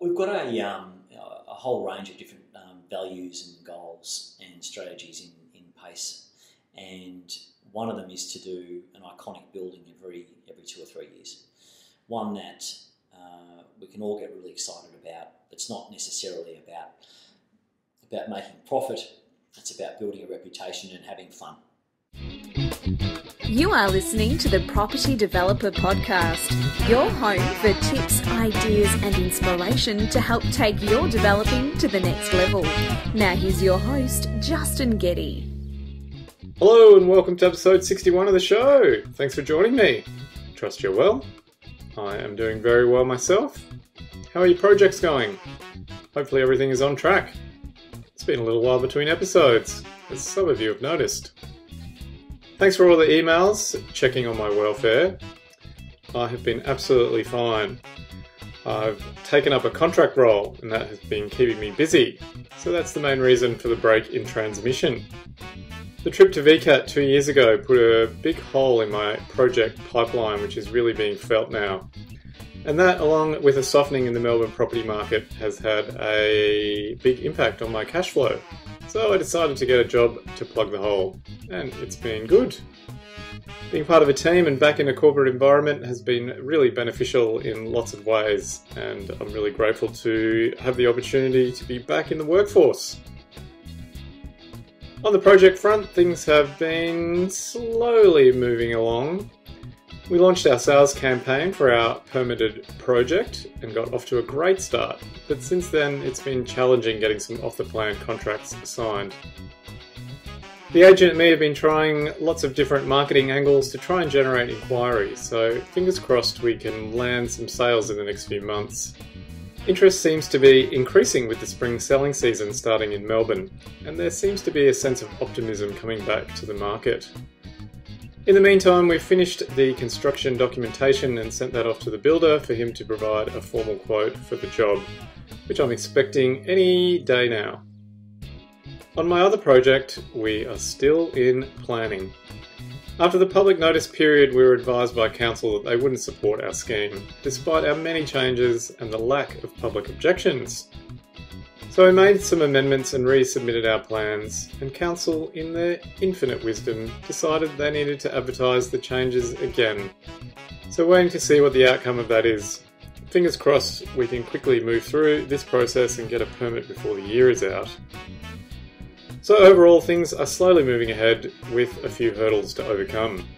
We've got a, um, a whole range of different um, values and goals and strategies in, in PACE, and one of them is to do an iconic building every every two or three years. One that uh, we can all get really excited about. It's not necessarily about about making profit. It's about building a reputation and having fun. You are listening to the Property Developer Podcast, your home for tips, ideas, and inspiration to help take your developing to the next level. Now, here's your host, Justin Getty. Hello, and welcome to episode 61 of the show. Thanks for joining me. Trust you're well. I am doing very well myself. How are your projects going? Hopefully, everything is on track. It's been a little while between episodes, as some of you have noticed. Thanks for all the emails checking on my welfare. I have been absolutely fine. I've taken up a contract role and that has been keeping me busy, so that's the main reason for the break in transmission. The trip to VCAT two years ago put a big hole in my project pipeline, which is really being felt now. And that, along with a softening in the Melbourne property market, has had a big impact on my cash flow. So I decided to get a job to plug the hole, and it's been good. Being part of a team and back in a corporate environment has been really beneficial in lots of ways, and I'm really grateful to have the opportunity to be back in the workforce. On the project front, things have been slowly moving along. We launched our sales campaign for our permitted project and got off to a great start, but since then it's been challenging getting some off the plan contracts signed. The agent me have been trying lots of different marketing angles to try and generate inquiries, so fingers crossed we can land some sales in the next few months. Interest seems to be increasing with the spring selling season starting in Melbourne, and there seems to be a sense of optimism coming back to the market. In the meantime, we've finished the construction documentation and sent that off to the builder for him to provide a formal quote for the job, which I'm expecting any day now. On my other project, we are still in planning. After the public notice period, we were advised by council that they wouldn't support our scheme, despite our many changes and the lack of public objections. So I made some amendments and resubmitted our plans, and Council, in their infinite wisdom, decided they needed to advertise the changes again. So waiting to see what the outcome of that is. Fingers crossed we can quickly move through this process and get a permit before the year is out. So overall, things are slowly moving ahead with a few hurdles to overcome.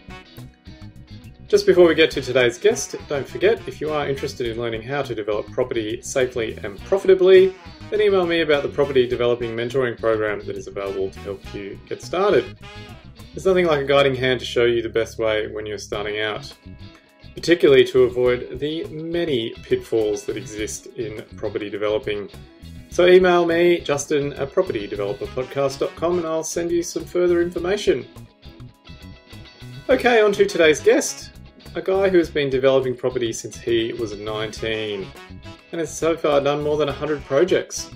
Just before we get to today's guest, don't forget if you are interested in learning how to develop property safely and profitably, then email me about the property developing mentoring program that is available to help you get started. There's nothing like a guiding hand to show you the best way when you're starting out, particularly to avoid the many pitfalls that exist in property developing. So email me, Justin at propertydeveloperpodcast.com, and I'll send you some further information. Okay, on to today's guest a guy who has been developing property since he was 19 and has so far done more than 100 projects.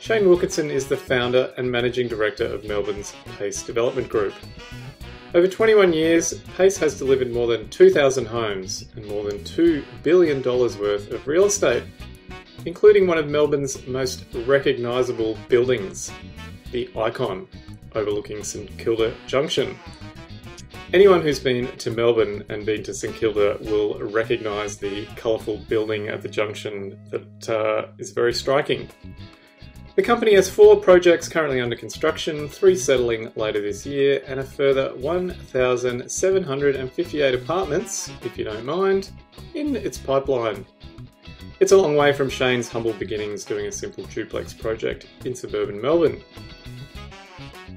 Shane Wilkinson is the founder and managing director of Melbourne's Pace Development Group. Over 21 years, Pace has delivered more than 2,000 homes and more than $2 billion worth of real estate, including one of Melbourne's most recognisable buildings, the Icon, overlooking St Kilda Junction. Anyone who's been to Melbourne and been to St Kilda will recognise the colourful building at the junction that uh, is very striking. The company has four projects currently under construction, three settling later this year, and a further 1,758 apartments, if you don't mind, in its pipeline. It's a long way from Shane's humble beginnings doing a simple duplex project in suburban Melbourne.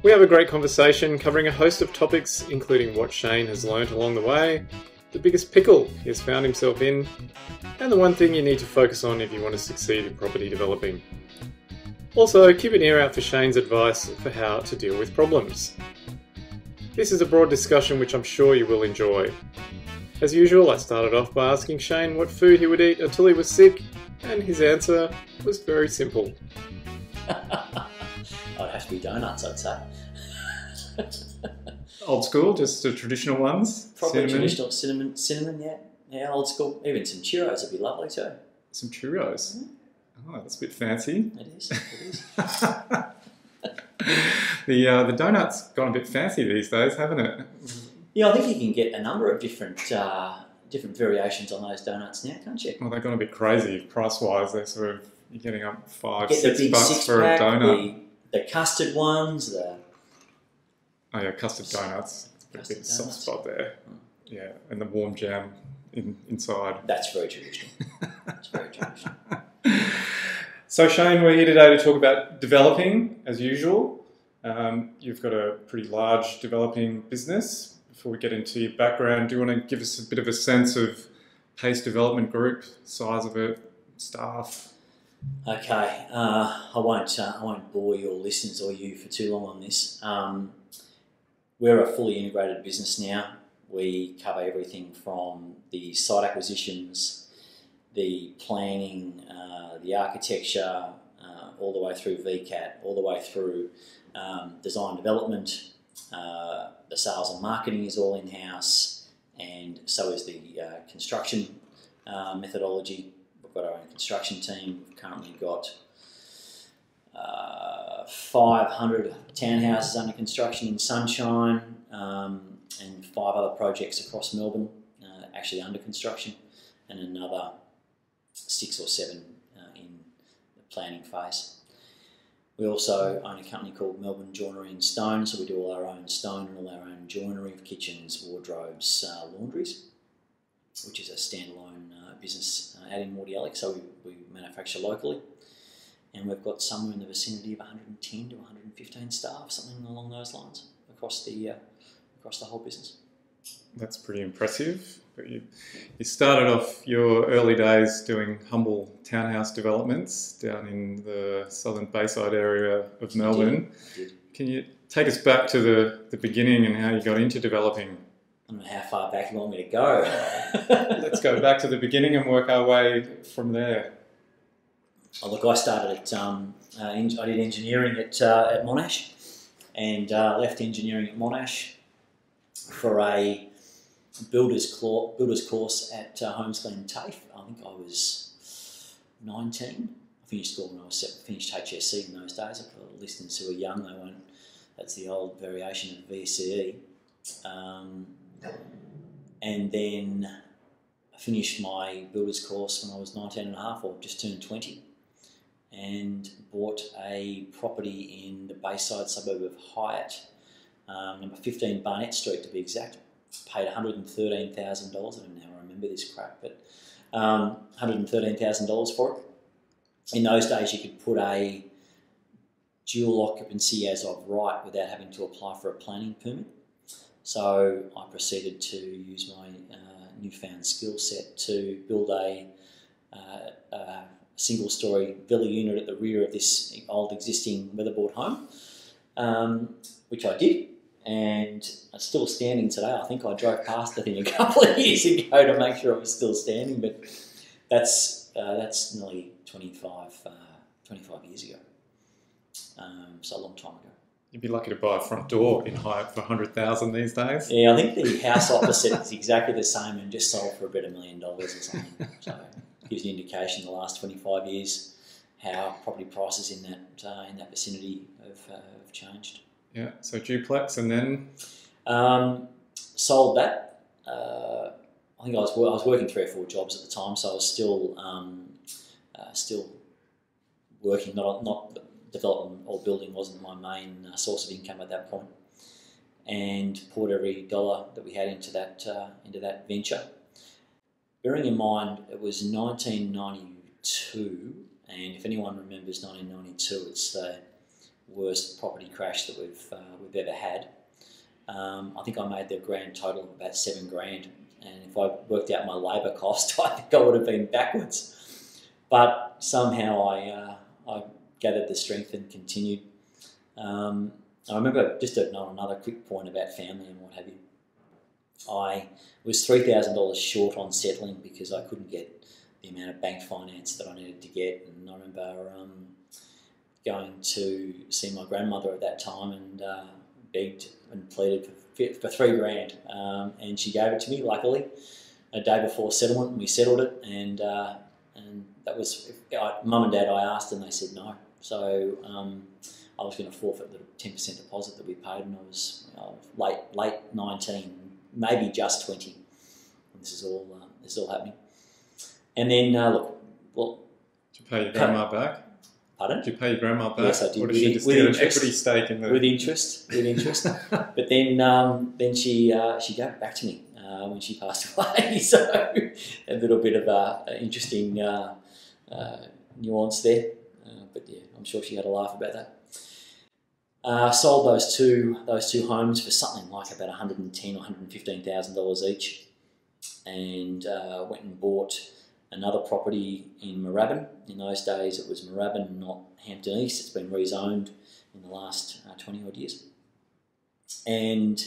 We have a great conversation covering a host of topics, including what Shane has learnt along the way, the biggest pickle he has found himself in, and the one thing you need to focus on if you want to succeed in property developing. Also, keep an ear out for Shane's advice for how to deal with problems. This is a broad discussion which I'm sure you will enjoy. As usual, I started off by asking Shane what food he would eat until he was sick, and his answer was very simple. I'd have to be donuts, I'd say. Old school, just the traditional ones. Probably cinnamon, traditional cinnamon, cinnamon, yeah, yeah, old school. Even some churros would be lovely too. some churros. Oh, that's a bit fancy. It is. It is. the uh, the donut's gone a bit fancy these days, haven't it? yeah, I think you can get a number of different uh, different variations on those donuts now, can't you? Well, they've gone a bit crazy price wise. They're sort of you're getting up five, Get six bucks six for pack, a donut. The, custard ones, the Oh yeah, custard donuts. A Custard bit soft spot there. Mm. Yeah, and the warm jam in, inside. that's very traditional. That's very traditional. So Shane, we're here today to talk about developing, as usual. Um, you've got a pretty large developing business. Before we get into your background, do you want to give us a bit of a sense of Pace Development Group, size of it, staff? Okay, uh, I won't. Uh, I won't bore your listeners or you for too long on this. Um, we're a fully integrated business now. We cover everything from the site acquisitions, the planning, uh, the architecture, uh, all the way through VCAT, all the way through um, design development. Uh, the sales and marketing is all in house, and so is the uh, construction methodology. We've got our own construction team. We've currently got uh, 500 townhouses under construction in Sunshine um, and five other projects across Melbourne uh, actually under construction, and another six or seven uh, in the planning phase. We also own a company called Melbourne Joinery and Stone, so we do all our own stone and all our own joinery kitchens, wardrobes, uh, laundries, which is a standalone uh, business out in Mordialloc, so we, we manufacture locally. And we've got somewhere in the vicinity of 110 to 115 staff, something along those lines, across the uh, across the whole business. That's pretty impressive. But you, you started off your early days doing humble townhouse developments down in the southern Bayside area of Melbourne. did. Can you take us back to the, the beginning and how you got into developing? I don't know how far back you want me to go. Let's go back to the beginning and work our way from there. Oh, look, I started at um, uh, I did engineering at uh, at Monash, and uh, left engineering at Monash for a builders clo- builders course at uh, Holmesglen TAFE. I think I was nineteen. I finished school when I was se- finished HSC in those days. For listeners who are young, they won't. That's the old variation of VCE. Um, and then I finished my builders course when I was 19 and a half or just turned 20 and bought a property in the Bayside suburb of Highett, um, number 15 Barnett Street to be exact. Paid $113,000. I don't now remember this crap, but um, $113,000 for it. In those days, you could put a dual occupancy as of right without having to apply for a planning permit. So I proceeded to use my uh, newfound skill set to build a, uh, a single story villa unit at the rear of this old existing weatherboard home, um, which I did. And it's still standing today. I think I drove past the thing a couple of years ago to make sure it was still standing, but that's uh, that's nearly 25, uh, 25 years ago. Um, so a long time ago. You'd be lucky to buy a front door in Highett for 100000 these days. Yeah, I think the house opposite is exactly the same and just sold for about a million dollars or something. So it gives an indication the last 25 years how property prices in that uh, in that vicinity have, uh, have changed. Yeah, so duplex and then Um, sold that. Uh, I think I was, I was working three or four jobs at the time, so I was still um, uh, still working. Not not development or building wasn't my main uh, source of income at that point, and poured every dollar that we had into that uh, into that venture. Bearing in mind it was 1992, and if anyone remembers 1992, it's the worst property crash that we've uh, we've ever had. Um, I think I made the grand total of about seven grand, and if I worked out my labour cost, I think I would have been backwards. But somehow I uh, I gathered the strength and continued. Um, I remember just another quick point about family and what have you. I was three thousand dollars short on settling because I couldn't get the amount of bank finance that I needed to get, and I remember um, going to see my grandmother at that time and uh, begged and pleaded for, for three grand, um, and she gave it to me. Luckily, a day before settlement, we settled it, and uh, and that was mum and dad. I asked, and they said no. So um, I was going to forfeit the ten percent deposit that we paid, and I was you know, late late nineteen, maybe just twenty. And this is all uh, this is all happening. And then uh, look, well, Did you pay your grandma back? pardon. Did you pay your grandma back? Yes, I did. Or did With she just with get an interest. equity stake in the? with interest, with interest. but then, um, then she uh, she gave it back to me uh, when she passed away. so a little bit of a, a interesting uh, uh, nuance there. But yeah, I'm sure she had a laugh about that. Uh, sold those two those two homes for something like about 110 or 115 thousand dollars each, and uh, went and bought another property in Moorabbin. In those days, it was Moorabbin, not Hampton East. It's been rezoned in the last uh, 20 odd years. And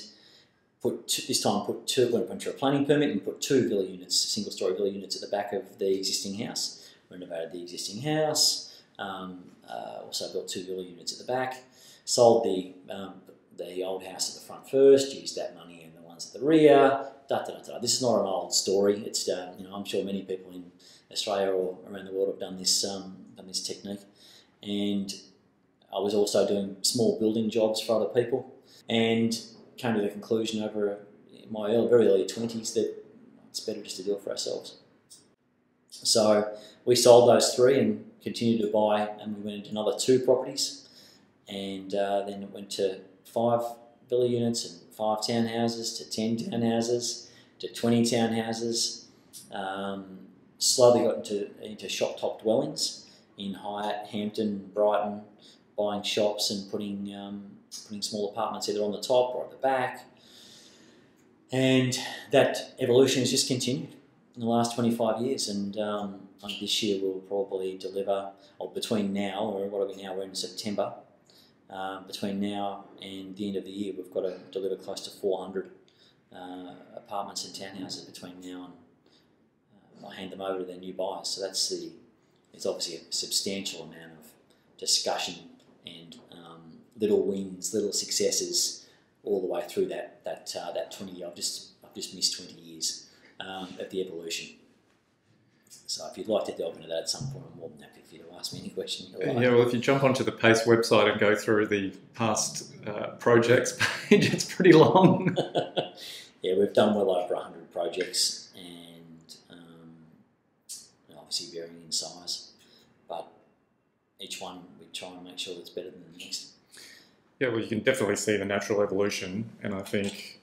put this time put two went through a planning permit and put two villa units, single story villa units at the back of the existing house. Renovated the existing house. Um, uh, also built two villa units at the back. Sold the um, the old house at the front first. Used that money and the ones at the rear. Da, da, da. This is not an old story. It's um, you know I'm sure many people in Australia or around the world have done this um, done this technique. And I was also doing small building jobs for other people, and came to the conclusion over my early, very early twenties that it's better just to do it for ourselves. So we sold those three and continued to buy, and we went into another two properties, and uh, then it went to five villa units and five townhouses to ten townhouses to twenty townhouses. Um, slowly got into into shop top dwellings in Highett, Hampton, Brighton, buying shops and putting um, putting small apartments either on the top or at the back. And that evolution has just continued in the last 25 years. And um, um, this year we'll probably deliver, or between now, or what are we now? We're in September. Um, between now and the end of the year, we've got to deliver close to 400 uh, apartments and townhouses between now and uh, I'll hand them over to their new buyers. So that's the, it's obviously a substantial amount of discussion and um, little wins, little successes, all the way through that that uh, that twenty. I've just I've just missed twenty years um, of the evolution. So if you'd like to delve into that at some point, I'm more than happy for you to ask me any question you like. Yeah, well, if you jump onto the PACE website and go through the past uh, projects page, it's pretty long. yeah, we've done well over 100 projects and um, obviously varying in size, but each one we try and make sure it's better than the next. Yeah, well, you can definitely see the natural evolution, and I think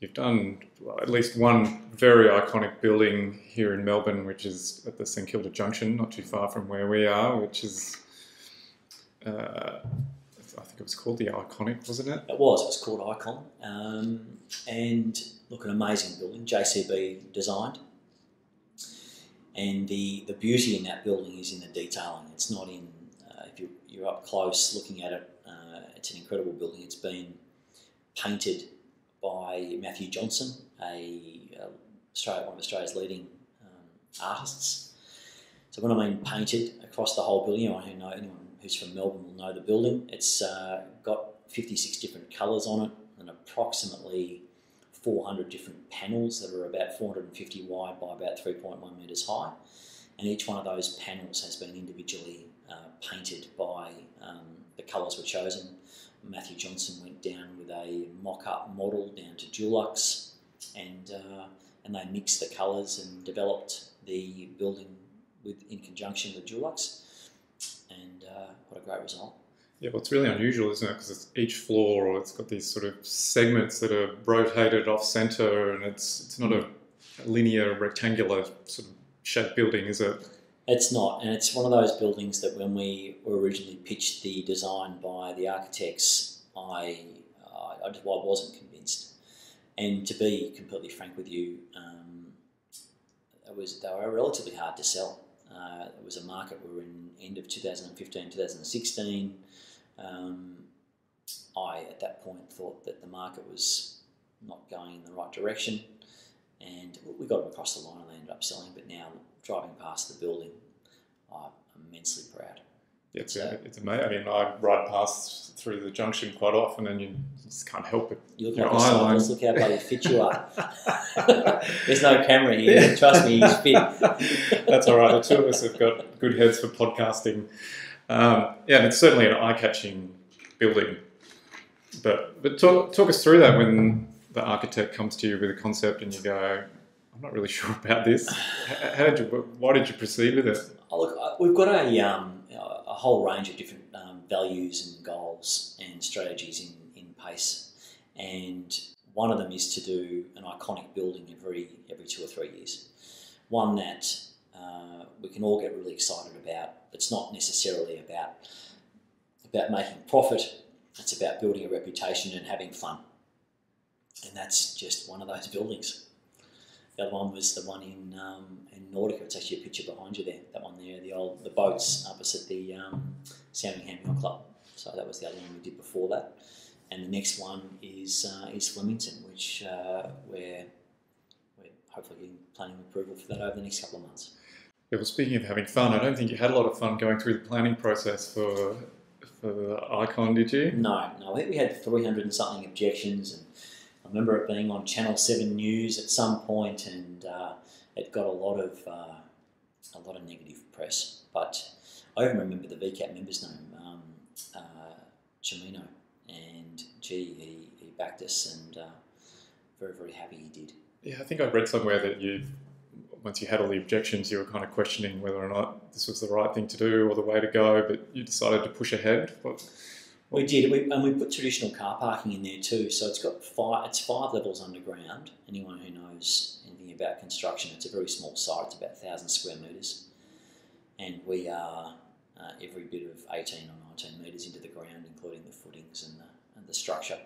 you've done well, at least one very iconic building here in Melbourne, which is at the St Kilda Junction, not too far from where we are, which is, uh, I think it was called the Iconic, wasn't it? It was, it was called Icon, um, and look, an amazing building, JCB designed. And the, the beauty in that building is in the detailing. It's not in, uh, if you're, you're up close looking at it, uh, it's an incredible building. It's been painted by Matthew Johnson, a uh, Australia, one of Australia's leading um, artists. So when I mean painted across the whole building, anyone who know anyone who's from Melbourne will know the building. It's uh, got 56 different colours on it and approximately 400 different panels that are about 450 wide by about 3.1 metres high. And each one of those panels has been individually uh, painted by um, the colours were chosen. Matthew Johnson went down with a mock-up model down to Dulux, and uh, and they mixed the colours and developed the building with in conjunction with Dulux, and uh, what a great result. Yeah, well, it's really unusual, isn't it? Because it's each floor, or it's got these sort of segments that are rotated off center, and it's it's not a linear, rectangular sort of shaped building, is it? It's not, and it's one of those buildings that when we were originally pitched the design by the architects, I I, I I wasn't convinced. And to be completely frank with you, um, it was they were relatively hard to sell. Uh, it was a market we were in end of 2015, 2016. Um, I at that point thought that the market was not going in the right direction, and we got them across the line and they ended up selling. But now driving past the building, I'm immensely proud. It's, So- it's amazing. I mean, I ride past through the junction quite often, and you just can't help it. You look Your like eye line. Look how bloody fit you are. There's no camera here. Trust me, he's fit. That's all right. The two of us have got good heads for podcasting. Um, yeah, and it's certainly an eye-catching building. But but talk, talk us through that when the architect comes to you with a concept and you go, I'm not really sure about this. How did you? Why did you proceed with it? Oh, look, we've got a, um, a whole range of different um, values and goals and strategies in, in PACE, and one of them is to do an iconic building every every two or three years. One that uh, we can all get really excited about. It's not necessarily about about making profit. It's about building a reputation and having fun, and that's just one of those buildings. The other one was the one in um, in Nautica. It's actually a picture behind you there. That one there, the old the boats opposite the um, Sandringham Yacht Club. So that was the other one we did before that. And the next one is uh, is Flemington, which uh, we're we're hopefully getting planning approval for that over the next couple of months. Yeah, well, speaking of having fun, I don't think you had a lot of fun going through the planning process for for the icon, did you? No, no, I think we had 300 and something objections, and I remember it being on Channel 7 News at some point, and uh, it got a lot of uh, a lot of negative press. But I even remember the VCAT member's name, um, uh, and gee, he, he backed us, and uh, very, very happy he did. Yeah, I think I read somewhere that you, once you had all the objections, you were kind of questioning whether or not this was the right thing to do or the way to go, but you decided to push ahead. What, We did, we, and we put traditional car parking in there too. So it's got five. It's five levels underground. Anyone who knows anything about construction, it's a very small site. It's about thousand square meters, and we are uh, every bit of eighteen or nineteen meters into the ground, including the footings and the, and the structure.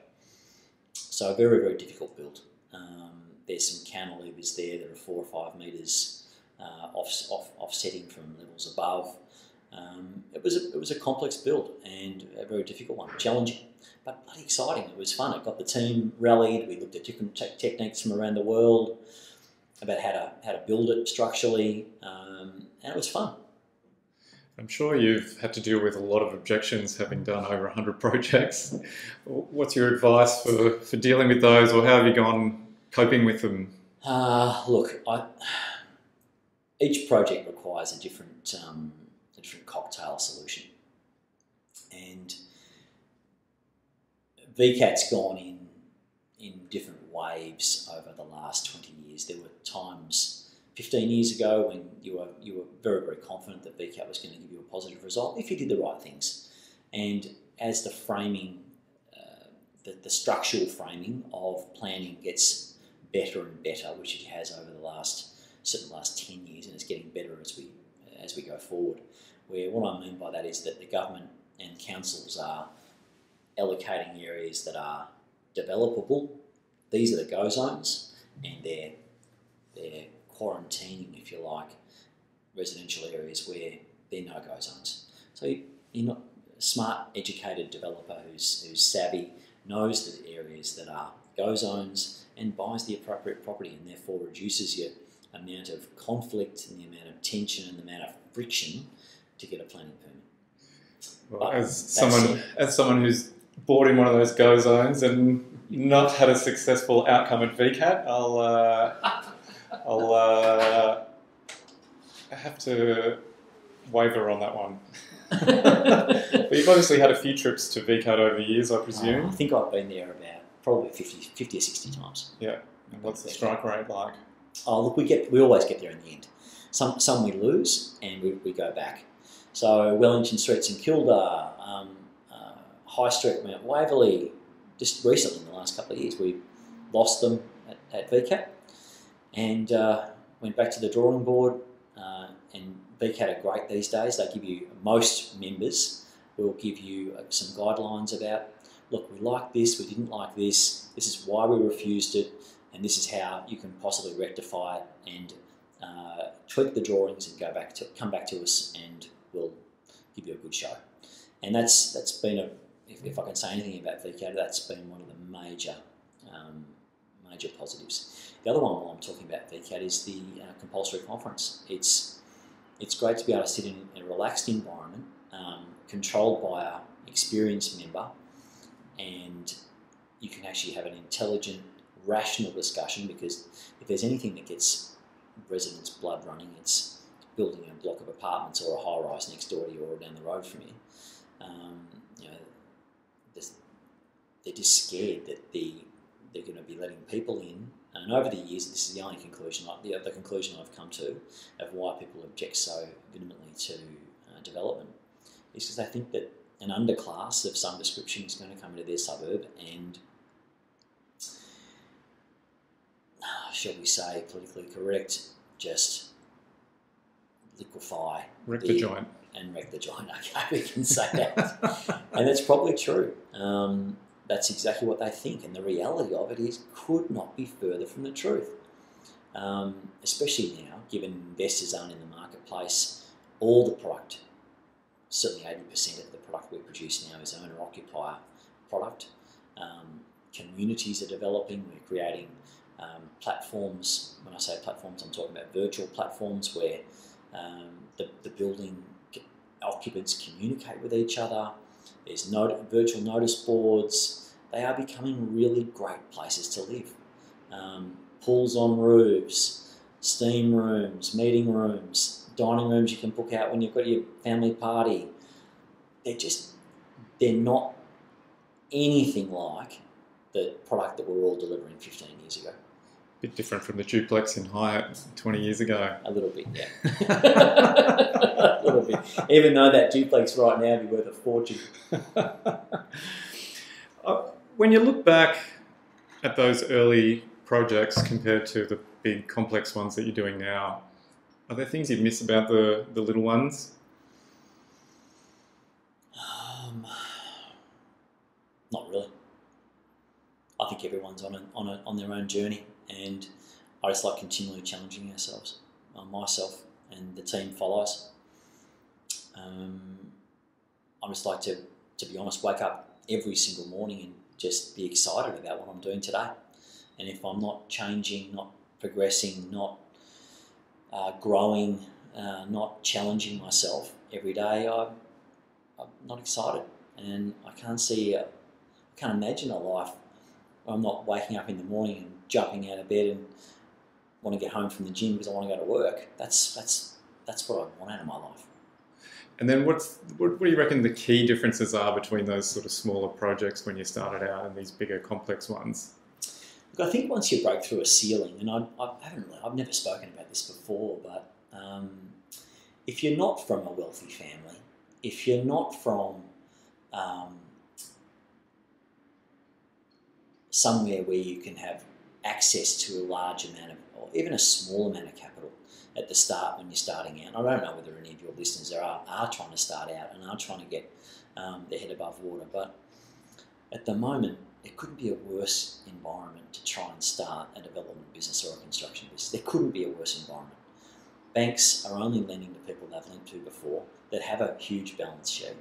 So a very very difficult build. Um, there's some cantilevers there that are four or five meters uh, off, off, offsetting from levels above. Um, it was a, it was a complex build and a very difficult one, challenging, but bloody exciting. It was fun. It got the team rallied. We looked at different te- techniques from around the world about how to how to build it structurally, um, and it was fun. I'm sure you've had to deal with a lot of objections having done over 100 projects. What's your advice for, for dealing with those, or how have you gone coping with them? Uh, look, I, each project requires a different um, different cocktail solution, and VCAT's gone in in different waves over the last twenty years. There were times fifteen years ago when you were you were very very confident that VCAT was going to give you a positive result if you did the right things, and as the framing, uh, the, the structural framing of planning gets better and better, which it has over the last certainly the last ten years, and it's getting better as we as we go forward. Where what I mean by that is that the government and councils are allocating areas that are developable. These are the go zones, and they're they're quarantining, if you like, residential areas where they're no go zones. So you- you're not a smart, educated developer who's who's savvy knows the areas that are go zones and buys the appropriate property, and therefore reduces your amount of conflict and the amount of tension and the amount of friction to get a planning permit. Well, as someone as someone who's bought in one of those go zones and not had a successful outcome at VCAT, I'll uh, I'll uh, have to waver on that one. but you've obviously had a few trips to VCAT over the years, I presume. I think I've been there about probably 50, 50 or 60 times. And what's the strike rate like? Oh, look, we get we always get there in the end. Some some we lose and we, we go back. So Wellington Street, St Kilda, um, uh, High Street, Mount Waverley. Just recently, in the last couple of years, we lost them at, at VCAT and uh, went back to the drawing board. Uh, and VCAT are great these days. They give you most members will give you uh, some guidelines about. Look, we like this. We didn't like this. This is why we refused it and this is how you can possibly rectify it and uh, tweak the drawings and go back to come back to us and we'll give you a good show. And that's that's been a if, if I can say anything about VCAT, that's been one of the major um, major positives. The other one while I'm talking about VCAT is the uh, compulsory conference. It's it's great to be able to sit in a relaxed environment, um, controlled by a experienced member, and you can actually have an intelligent, rational discussion. Because if there's anything that gets residents' blood running, it's building a block of apartments or a high rise next door to you or down the road from you. Um, you know, they're just scared that the they're going to be letting people in. And over the years, this is the only conclusion, the, the conclusion I've come to of why people object so vehemently to uh, development, is because they think that an underclass of some description is going to come into their suburb and, shall we say, politically correct, just liquefy Wreck the- the joint. and wreck the joint. Okay, we can say that. and that's probably true. Um, that's exactly what they think, and the reality of it is could not be further from the truth. Um, especially now, given investors aren't in the marketplace, all the product, certainly eighty percent of the product we produce now is owner occupier product. Um, communities are developing. We're creating um, platforms. When I say platforms, I'm talking about virtual platforms where um, the, the building occupants communicate with each other. There's virtual notice boards. They are becoming really great places to live. Um, pools on roofs, steam rooms, meeting rooms, dining rooms you can book out when you've got your family party. They're just, they're not anything like the product that we were all delivering 15 years ago. Bit different from the duplex in Highett 20 years ago. A little bit, yeah. a little bit. Even though that duplex right now would be worth a fortune. Uh, when you look back at those early projects compared to the big complex ones that you're doing now, are there things you miss about the, the little ones? Um, not really. I think everyone's on a, on a, on their own journey, and I just like continually challenging ourselves. Uh, myself and the team follows. Um, I just like to, to be honest, wake up every single morning and just be excited about what I'm doing today. And if I'm not changing, not progressing, not uh, growing, uh, not challenging myself every day, I, I'm not excited, and I can't see, I can't imagine a life where I'm not waking up in the morning and jumping out of bed and want to get home from the gym because I want to go to work. That's that's that's what I want out of my life. And then what's what, what do you reckon the key differences are between those sort of smaller projects when you started out and these bigger complex ones? Look, I think once you break through a ceiling, and I, I haven't really, I've never spoken about this before, but um, if you're not from a wealthy family, if you're not from um, somewhere where you can have access to a large amount of, or even a small amount of capital at the start when you're starting out. I don't know whether any of your listeners are, are trying to start out and are trying to get um, their head above water, but at the moment, there couldn't be a worse environment to try and start a development business or a construction business. There couldn't be a worse environment. Banks are only lending to people they've lent to before that have a huge balance sheet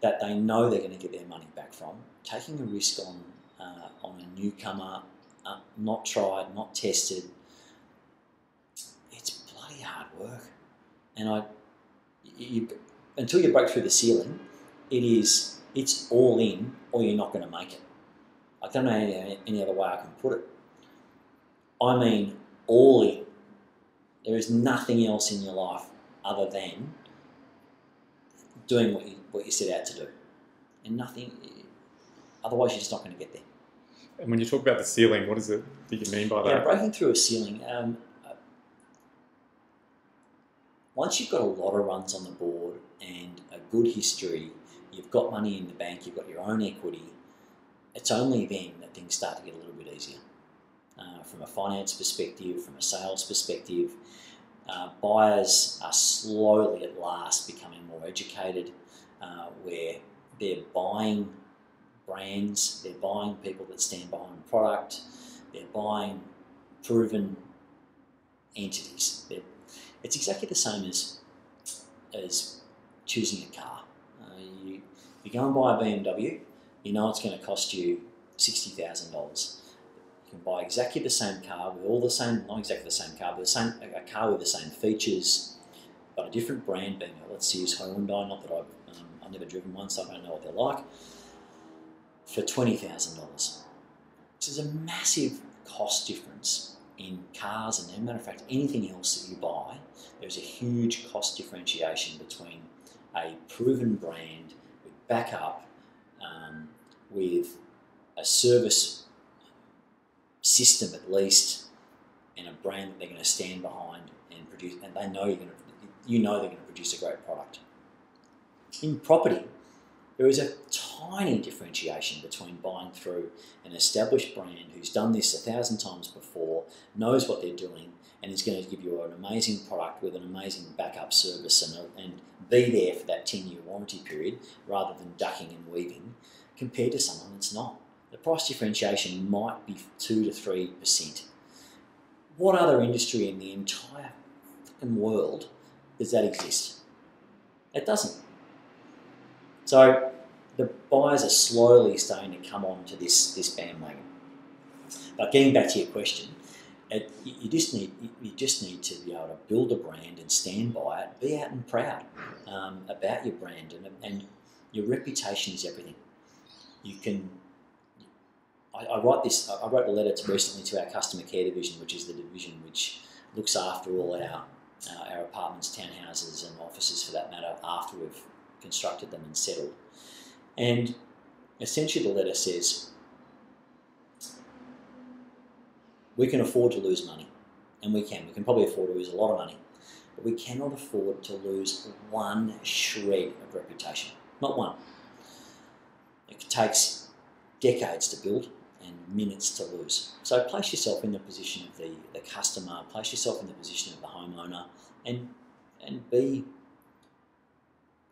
that they know they're going to get their money back from. Taking a risk on uh, on a newcomer, uh, not tried, not tested, it's bloody hard work. And I, you, until you break through the ceiling, it is it's all in, or you're not going to make it. I don't know any, any other way I can put it. I mean, all in. There is nothing else in your life other than doing what you, what you set out to do. And nothing, otherwise, you're just not going to get there. And when you talk about the ceiling, what is it that you mean by that? Yeah, breaking through a ceiling. Um, uh, once you've got a lot of runs on the board and a good history, you've got money in the bank, you've got your own equity, it's only then that things start to get a little bit easier. Uh, from a finance perspective, from a sales perspective, uh, buyers are slowly at last becoming more educated, uh, where they're buying brands, they're buying people that stand behind product, they're buying proven entities. They're, it's exactly the same as as choosing a car. Uh, you, you go and buy a BMW, you know it's going to cost you sixty thousand dollars. You can buy exactly the same car with all the same, not exactly the same car, but the same a car with the same features, but a different brand. Being let's use Hyundai. Not that I, um, I've never driven one, so I don't know what they're like. For twenty thousand dollars, which is a massive cost difference in cars and, as a matter of fact, anything else that you buy. There's a huge cost differentiation between a proven brand with backup, um, with a service system at least, and a brand that they're going to stand behind and produce, and they know you're going to, you know they're going to produce a great product. In property, there is a tiny differentiation between buying through an established brand who's done this a thousand times before, knows what they're doing, and is going to give you an amazing product with an amazing backup service and, a, and be there for that 10 year warranty period rather than ducking and weaving compared to someone that's not. The price differentiation might be 2 to 3%. What other industry in the entire world does that exist? It doesn't. So the buyers are slowly starting to come on to this, this bandwagon. But getting back to your question, it, you just need you just need to be able to build a brand and stand by it. Be out and proud um, about your brand, and, and your reputation is everything. You can. I, I write this. I wrote a letter to recently to our customer care division, which is the division which looks after all our uh, our apartments, townhouses, and offices for that matter after we've constructed them and settled. And essentially, the letter says we can afford to lose money, and we can. We can probably afford to lose a lot of money, but we cannot afford to lose one shred of reputation. Not one. It takes decades to build and minutes to lose. So place yourself in the position of the, the customer, place yourself in the position of the homeowner, and and be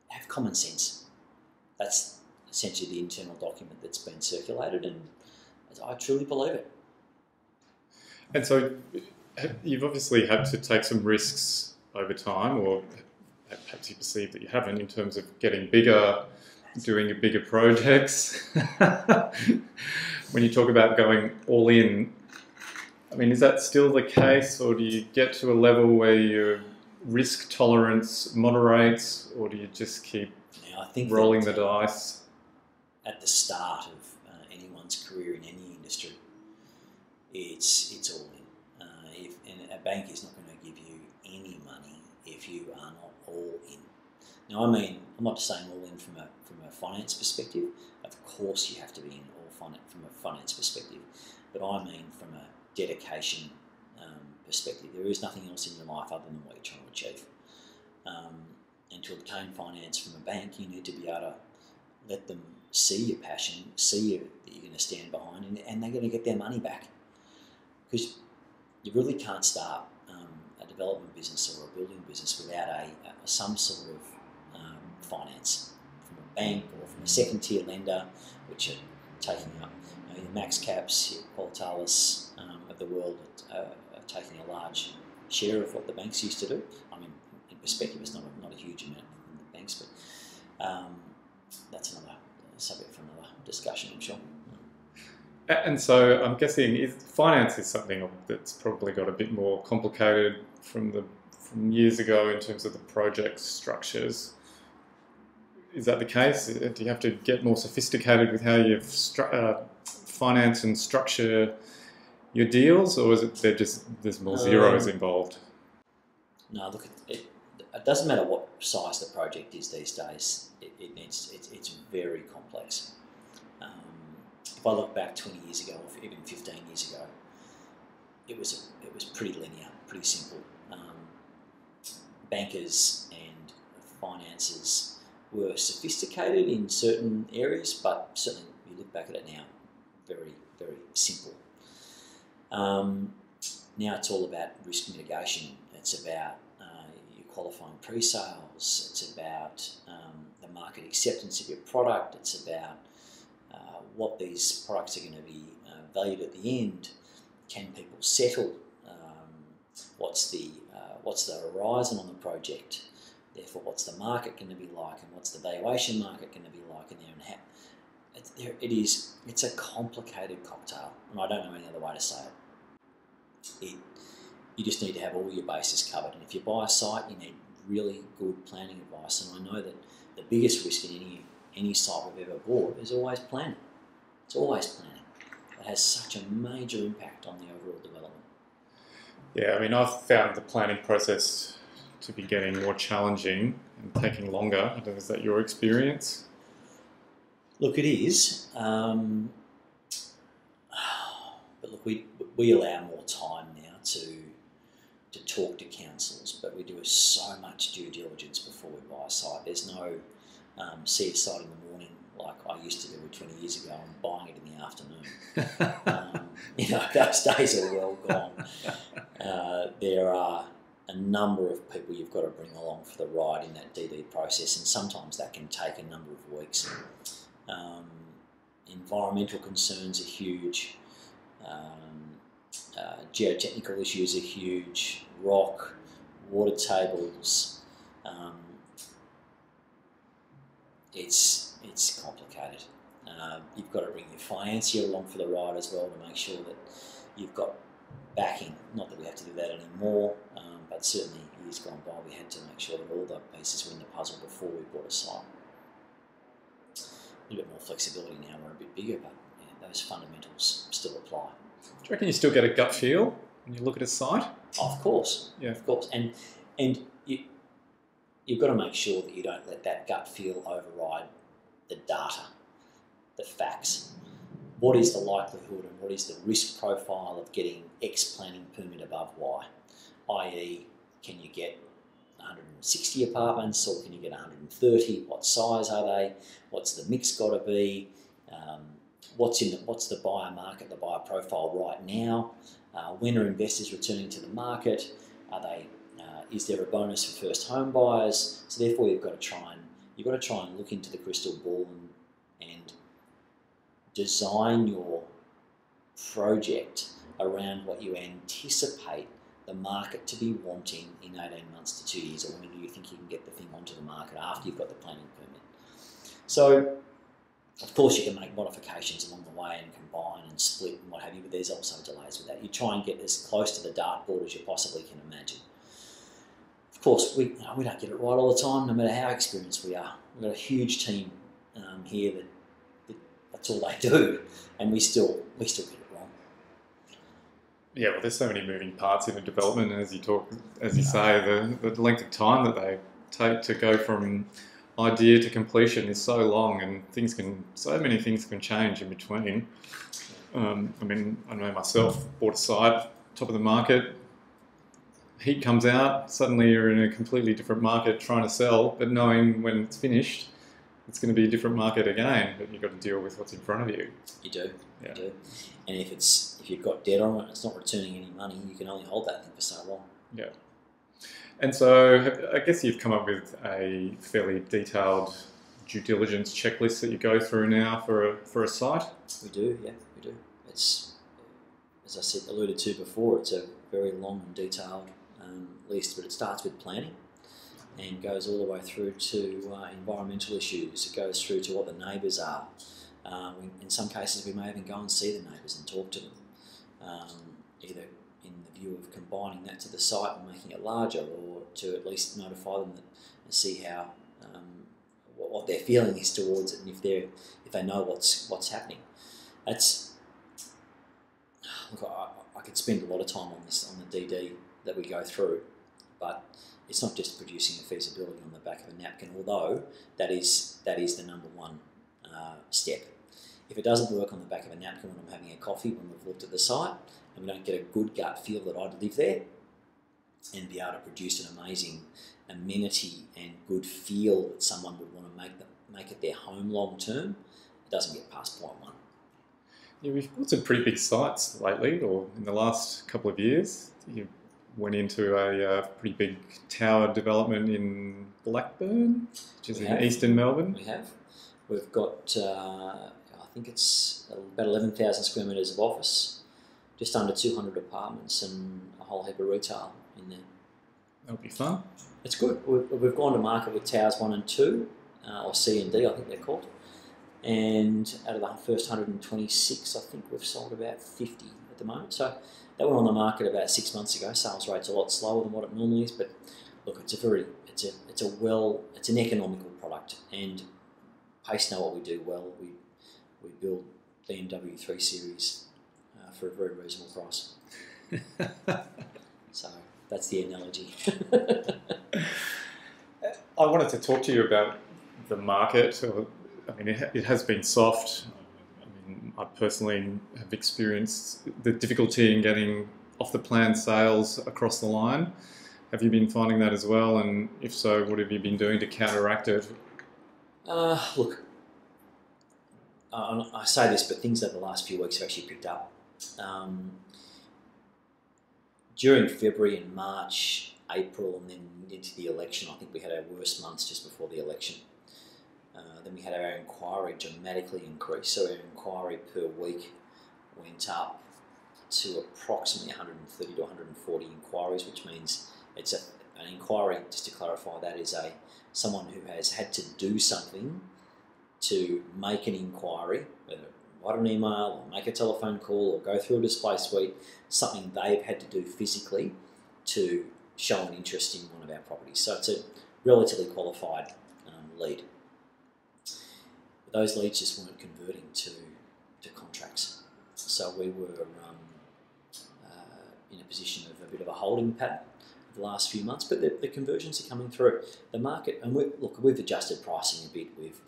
have common sense. That's essentially the internal document that's been circulated, and I truly believe it. And so you've obviously had to take some risks over time, or perhaps you perceive that you haven't, in terms of getting bigger, doing bigger projects. when you talk about going all in, I mean, is that still the case, or do you get to a level where your risk tolerance moderates, or do you just keep yeah, I think rolling the dice? At the start of uh, anyone's career in any industry, it's it's all in. Uh, if, and a bank is not going to give you any money if you are not all in. Now, I mean, I'm not saying all in from a from a finance perspective. Of course, you have to be in all finance from a finance perspective, but I mean from a dedication um, perspective. There is nothing else in your life other than what you're trying to achieve. Um, and to obtain finance from a bank, you need to be able to let them see your passion, see you, that you're going to stand behind, and, and they're going to get their money back because you really can't start um, a development business or a building business without a, a some sort of um, finance from a bank or from a second tier lender, which are taking up you know, MaxCaps, your Qualitas um, of the world are, are, taking a large share of what the banks used to do. I mean, in perspective, it's not a, not a huge amount from the banks, but um, that's another subject for another discussion, I'm sure. And so I'm guessing is, finance is something that's probably got a bit more complicated from the from years ago in terms of the project structures. Is that the case? Do you have to get more sophisticated with how you stru- uh, finance and structure your deals, or is it there just there's more zeros um, involved? No, look, it, it, doesn't matter what size the project is these days. It, it needs it's, it's very complex if I look back 20 years ago, or even 15 years ago, it was it was pretty linear, pretty simple. Um, bankers and finances were sophisticated in certain areas, but certainly you look back at it now, very very simple. Um, now it's all about risk mitigation. It's about uh, qualifying pre-sales. It's about um, the market acceptance of your product. It's about what these products are going to be uh, valued at the end. Can people settle? Um, what's the uh, what's the horizon on the project? Therefore, what's the market going to be like, and what's the valuation market going to be like in there? And how it, there, it is. It's a complicated cocktail, and I don't know any other way to say it. It you just need to have all your bases covered. And if you buy a site, you need really good planning advice. And I know that the biggest risk in any any site we've ever bought is always planning. It's always planning. It has such a major impact on the overall development. Yeah, I mean, I've found the planning process to be getting more challenging and taking longer. I don't know, is that your experience? Look, it is. Um, but look, we, we allow more time now to to talk to councils, but we do so much due diligence before we buy a site. There's no um, see a site in the morning like I used to do 20 years ago and buying it in the afternoon. um, you know, those days are well gone. Uh, there are a number of people you've got to bring along for the ride in that DD process, and sometimes that can take a number of weeks. Um, environmental concerns are huge. Um, uh, geotechnical issues are huge. Rock, water tables. Um, it's it's complicated. Uh, you've got to bring your financier along for the ride as well to make sure that you've got backing. Not that we have to do that anymore, um, but certainly years gone by we had to make sure that all the pieces were in the puzzle before we bought a site. A little bit more flexibility now, we're a bit bigger, but yeah, those fundamentals still apply. Do you reckon you still get a gut feel when you look at a site? Of course, Yeah. of course, and and you you've got to make sure that you don't let that gut feel override the data, the facts. What is the likelihood and what is the risk profile of getting X planning permit above Y? I.e., can you get 160 apartments or can you get 130? What size are they? What's the mix got to be? Um, what's in the, what's the buyer market, the buyer profile right now? Uh, when are investors returning to the market? Are they? Uh, is there a bonus for first home buyers? So therefore, you've got to try and you've got to try and look into the crystal ball and, and design your project around what you anticipate the market to be wanting in 18 months to two years, or when do you think you can get the thing onto the market after you've got the planning permit? So, of course, you can make modifications along the way and combine and split and what have you, but there's also delays with that. You try and get as close to the dartboard as you possibly can imagine. Of course, we, we don't get it right all the time, no matter how experienced we are. We've got a huge team um, here that, that that's all they do, and we still we still get it wrong. Yeah, well, there's so many moving parts in a development, and as you talk, as you say, the, the length of time that they take to go from idea to completion is so long, and things can, so many things can change in between. Um, I mean, I know myself bought a site, top of the market, heat comes out, suddenly you're in a completely different market trying to sell, but knowing when it's finished, it's going to be a different market again, but you've got to deal with what's in front of you. You do, Yeah. you do. And if it's if you've got debt on it, it's not returning any money. You can only hold that thing for so long. And so I guess you've come up with a fairly detailed due diligence checklist that you go through now for a, for a site. We do, yeah, we do. It's as I said, alluded to before. It's a very long and detailed um, list, but it starts with planning and goes all the way through to uh, environmental issues. It goes through to what the neighbours are. Um, in some cases, we may even go and see the neighbours and talk to them, um, either view of combining that to the site and making it larger, or to at least notify them that, and see how um, what, their feeling is towards it, and if they if they know what's what's happening. That's look, I, I could spend a lot of time on this on the DD that we go through, but it's not just producing a feasibility on the back of a napkin. Although that is that is the number one uh, step. If it doesn't work on the back of a napkin when I'm having a coffee, when we've looked at the site, and we don't get a good gut feel that I'd live there, and be able to produce an amazing amenity and good feel that someone would want to make them make it their home long term, it doesn't get past point one. Yeah, we've got some pretty big sites lately, or in the last couple of years. You went into a uh, pretty big tower development in Blackburn, which is We in have. eastern Melbourne. We have. We've got, uh, I think it's about 11,000 square metres of office, just under 200 apartments, and a whole heap of retail in there. That'll be fun. It's good. We've, we've gone to market with towers 1 and 2, uh, or C and D, I think they're called. And out of the first 126, I think we've sold about 50 at the moment. So that went on the market about six months ago. Sales rate's a lot slower than what it normally is, but look, it's a very it's a it's a well it's an economical product, and Pace know what we do well. We we build BMW 3 Series for a very reasonable price. so that's the analogy. I wanted to talk to you about the market. I mean, it, has been soft. I mean, I personally have experienced the difficulty in getting off the plan sales across the line. Have you been finding that as well? And if so, what have you been doing to counteract it? Uh, look, I say this, but things over the last few weeks have actually picked up. Um, during February and March, April, and then into the election, I think we had our worst months just before the election. Uh, then we had our inquiry dramatically increase. So our inquiry per week went up to approximately 130 to 140 inquiries, which means it's a, an inquiry. Just to clarify, that is a someone who has had to do something to make an inquiry, whether write an email or make a telephone call or go through a display suite, something they've had to do physically to show an interest in one of our properties. So it's a relatively qualified um, lead. But those leads just weren't converting to, to contracts. So we were um, uh, in a position of a bit of a holding pattern the last few months, but the, the conversions are coming through. The market, and we, look, we've adjusted pricing a bit. We've,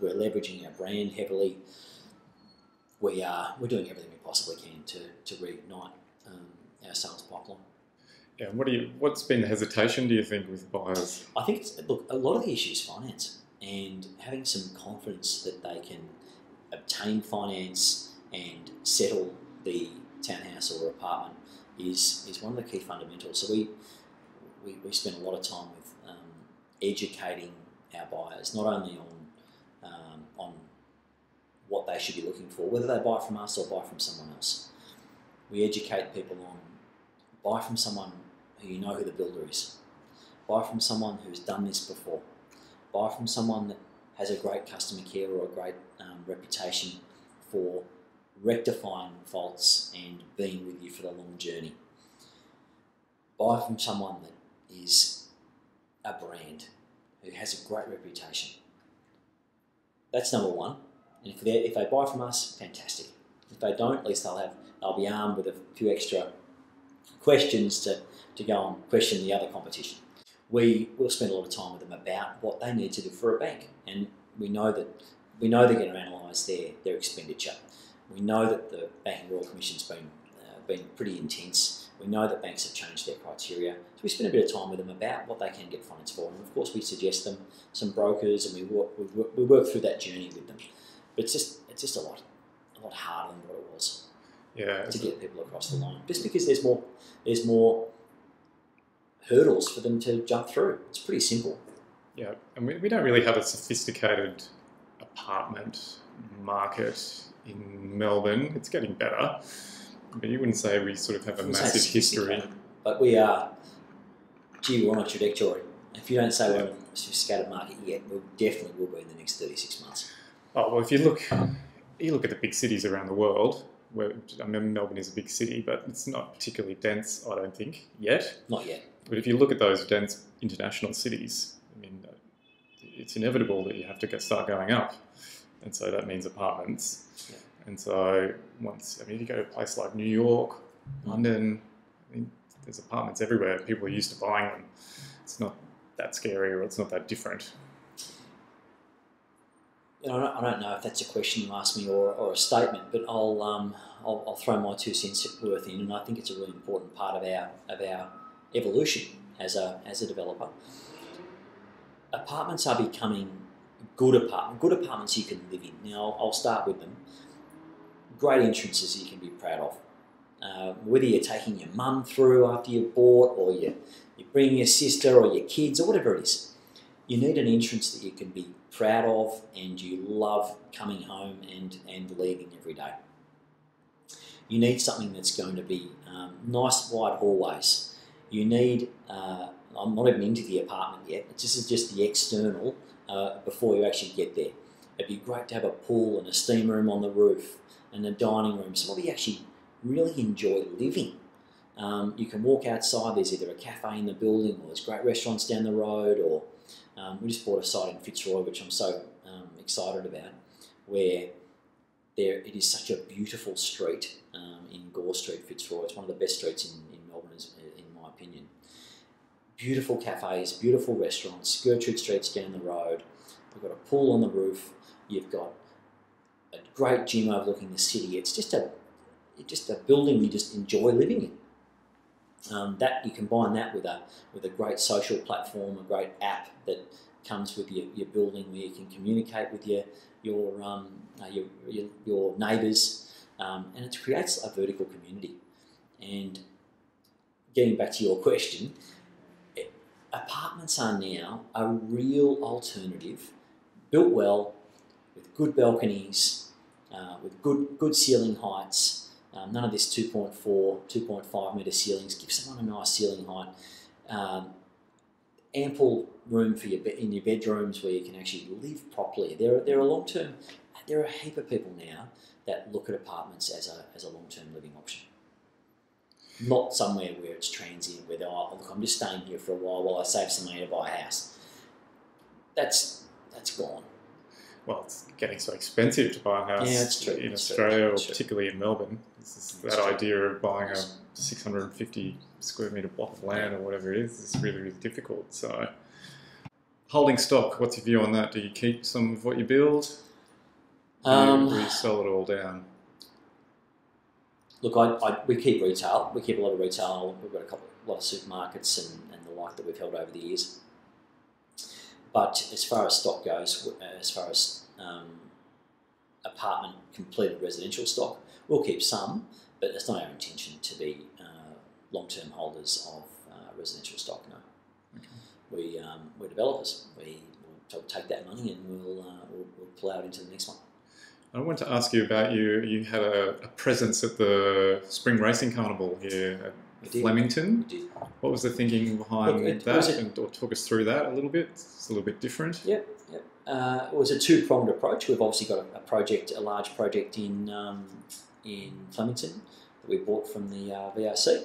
we're leveraging our brand heavily. We are we're doing everything we possibly can to, to reignite um, our sales pipeline. Yeah, what do you? What's been the hesitation? Do you think with buyers? I think it's look a lot of the issue is finance and having some confidence that they can obtain finance and settle the townhouse or apartment is is one of the key fundamentals. So we we, we spend a lot of time with um, educating our buyers, not only on um, on what they should be looking for, whether they buy from us or buy from someone else. We educate people on buy from someone who you know who the builder is. Buy from someone who's done this before. Buy from someone that has a great customer care or a great um, reputation for rectifying faults and being with you for the long journey. Buy from someone that is a brand who has a great reputation. That's number one. And if they, if they buy from us, fantastic. If they don't, at least they'll have they'll be armed with a few extra questions to, to go and question the other competition. We will spend a lot of time with them about what they need to do for a bank, and we know that we know they're going to analyse their, their expenditure. We know that the Banking Royal Commission's been uh, been pretty intense we know that banks have changed their criteria, so we spend a bit of time with them about what they can get finance for, and of course we suggest them some brokers, and we work, we work, we work through that journey with them. But it's just it's just a lot a lot harder than what it was. Yeah, to get people across the line, just because there's more there's more hurdles for them to jump through. It's pretty simple. Yeah, and we, we don't really have a sophisticated apartment market in Melbourne. It's getting better. But you wouldn't say we sort of have a massive history. But we are, gee, we're on a trajectory. If you don't say we're in a scattered market yet, we definitely will be in the next 36 months. Oh, well, if you look, you look at the big cities around the world, where, I mean, Melbourne is a big city, but it's not particularly dense, I don't think, yet. Not yet. But if you look at those dense international cities, I mean, it's inevitable that you have to start going up. And so that means apartments. Yeah. And so once, I mean, if you go to a place like New York, London, I mean, there's apartments everywhere. People are used to buying them. It's not that scary or it's not that different. You know, I don't know if that's a question you asked me or, or a statement, but I'll, um, I'll, I'll throw my two cents worth in, and I think it's a really important part of our of our evolution as a as a developer. Apartments are becoming good apartment good apartments you can live in. Now I'll start with them great entrances you can be proud of. Uh, whether you're taking your mum through after you've bought, or you, you're bringing your sister or your kids, or whatever it is, you need an entrance that you can be proud of and you love coming home and, and leaving every day. You need something that's going to be um, nice wide hallways. You need, uh, I'm not even into the apartment yet, this is just the external uh, before you actually get there. It'd be great to have a pool and a steam room on the roof and a dining room, somewhere you actually really enjoy living. Um, you can walk outside. There's either a cafe in the building, or there's great restaurants down the road. Or um, we just bought a site in Fitzroy, which I'm so um, excited about, where there it is such a beautiful street um, in Gore Street, Fitzroy. It's one of the best streets in, in Melbourne, in my opinion. Beautiful cafes, beautiful restaurants. Gertrude Street's down the road. We've got a pool on the roof. You've got a great gym overlooking the city. It's just a it's just a building you just enjoy living in. Um, that you combine that with a with a great social platform, a great app that comes with your, your building where you can communicate with your your um, uh, your, your, your neighbours, um, and it creates a vertical community. And getting back to your question, eh, apartments are now a real alternative, built well, with good balconies, uh, with good good ceiling heights. Um, none of this 2.4, 2.5 metre ceilings. Give someone a nice ceiling height. Um, ample room for your be- in your bedrooms where you can actually live properly. There, are, there are long term. There are a heap of people now that look at apartments as a as a long term living option. Not somewhere where it's transient, where they're oh, look, I'm just staying here for a while while I save some money to buy a house. That's that's gone. Well, it's getting so expensive to buy a house Yeah, it's true, in it's true, Australia, or particularly in Melbourne. This is It's that true. idea of buying a 650 square metre block of land or whatever it is is really, really difficult. So, holding stock, what's your view on that? Do you keep some of what you build? Do you, Um, or you sell it all down? Look, I, I, we keep retail. We keep a lot of retail. We've got a couple, a lot of supermarkets and, and the like that we've held over the years. But as far as stock goes, as far as um, apartment completed residential stock, we'll keep some, but it's not our intention to be uh, long-term holders of uh, residential stock. No, Okay. we um, we're developers. We will take that money and we'll, uh, we'll we'll pull out into the next one. I wanted to ask you about you. You had a, a presence at the Spring Racing Carnival here at did. Flemington. Did. What was the thinking behind Look, it that? a- and or talk us through that a little bit. It's a little bit different. Yep, yep. Uh, it was a two-pronged approach. We've obviously got a, a project, a large project in um, in Flemington that we bought from the uh, VRC,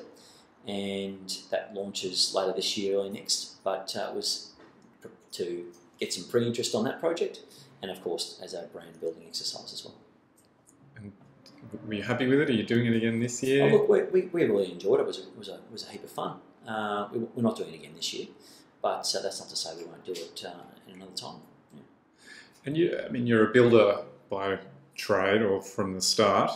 and that launches later this year, early next. But uh, it was pr- to get some pre-interest on that project, and of course as a brand building exercise as well. Were you happy with it? Are you doing it again this year? Oh, look, we, we, we really enjoyed it. It was a, it was a, it was a heap of fun. Uh, we, we're not doing it again this year, but uh, that's not to say we won't do it uh, in another time. Yeah. And you, I mean, you're a builder by trade or from the start.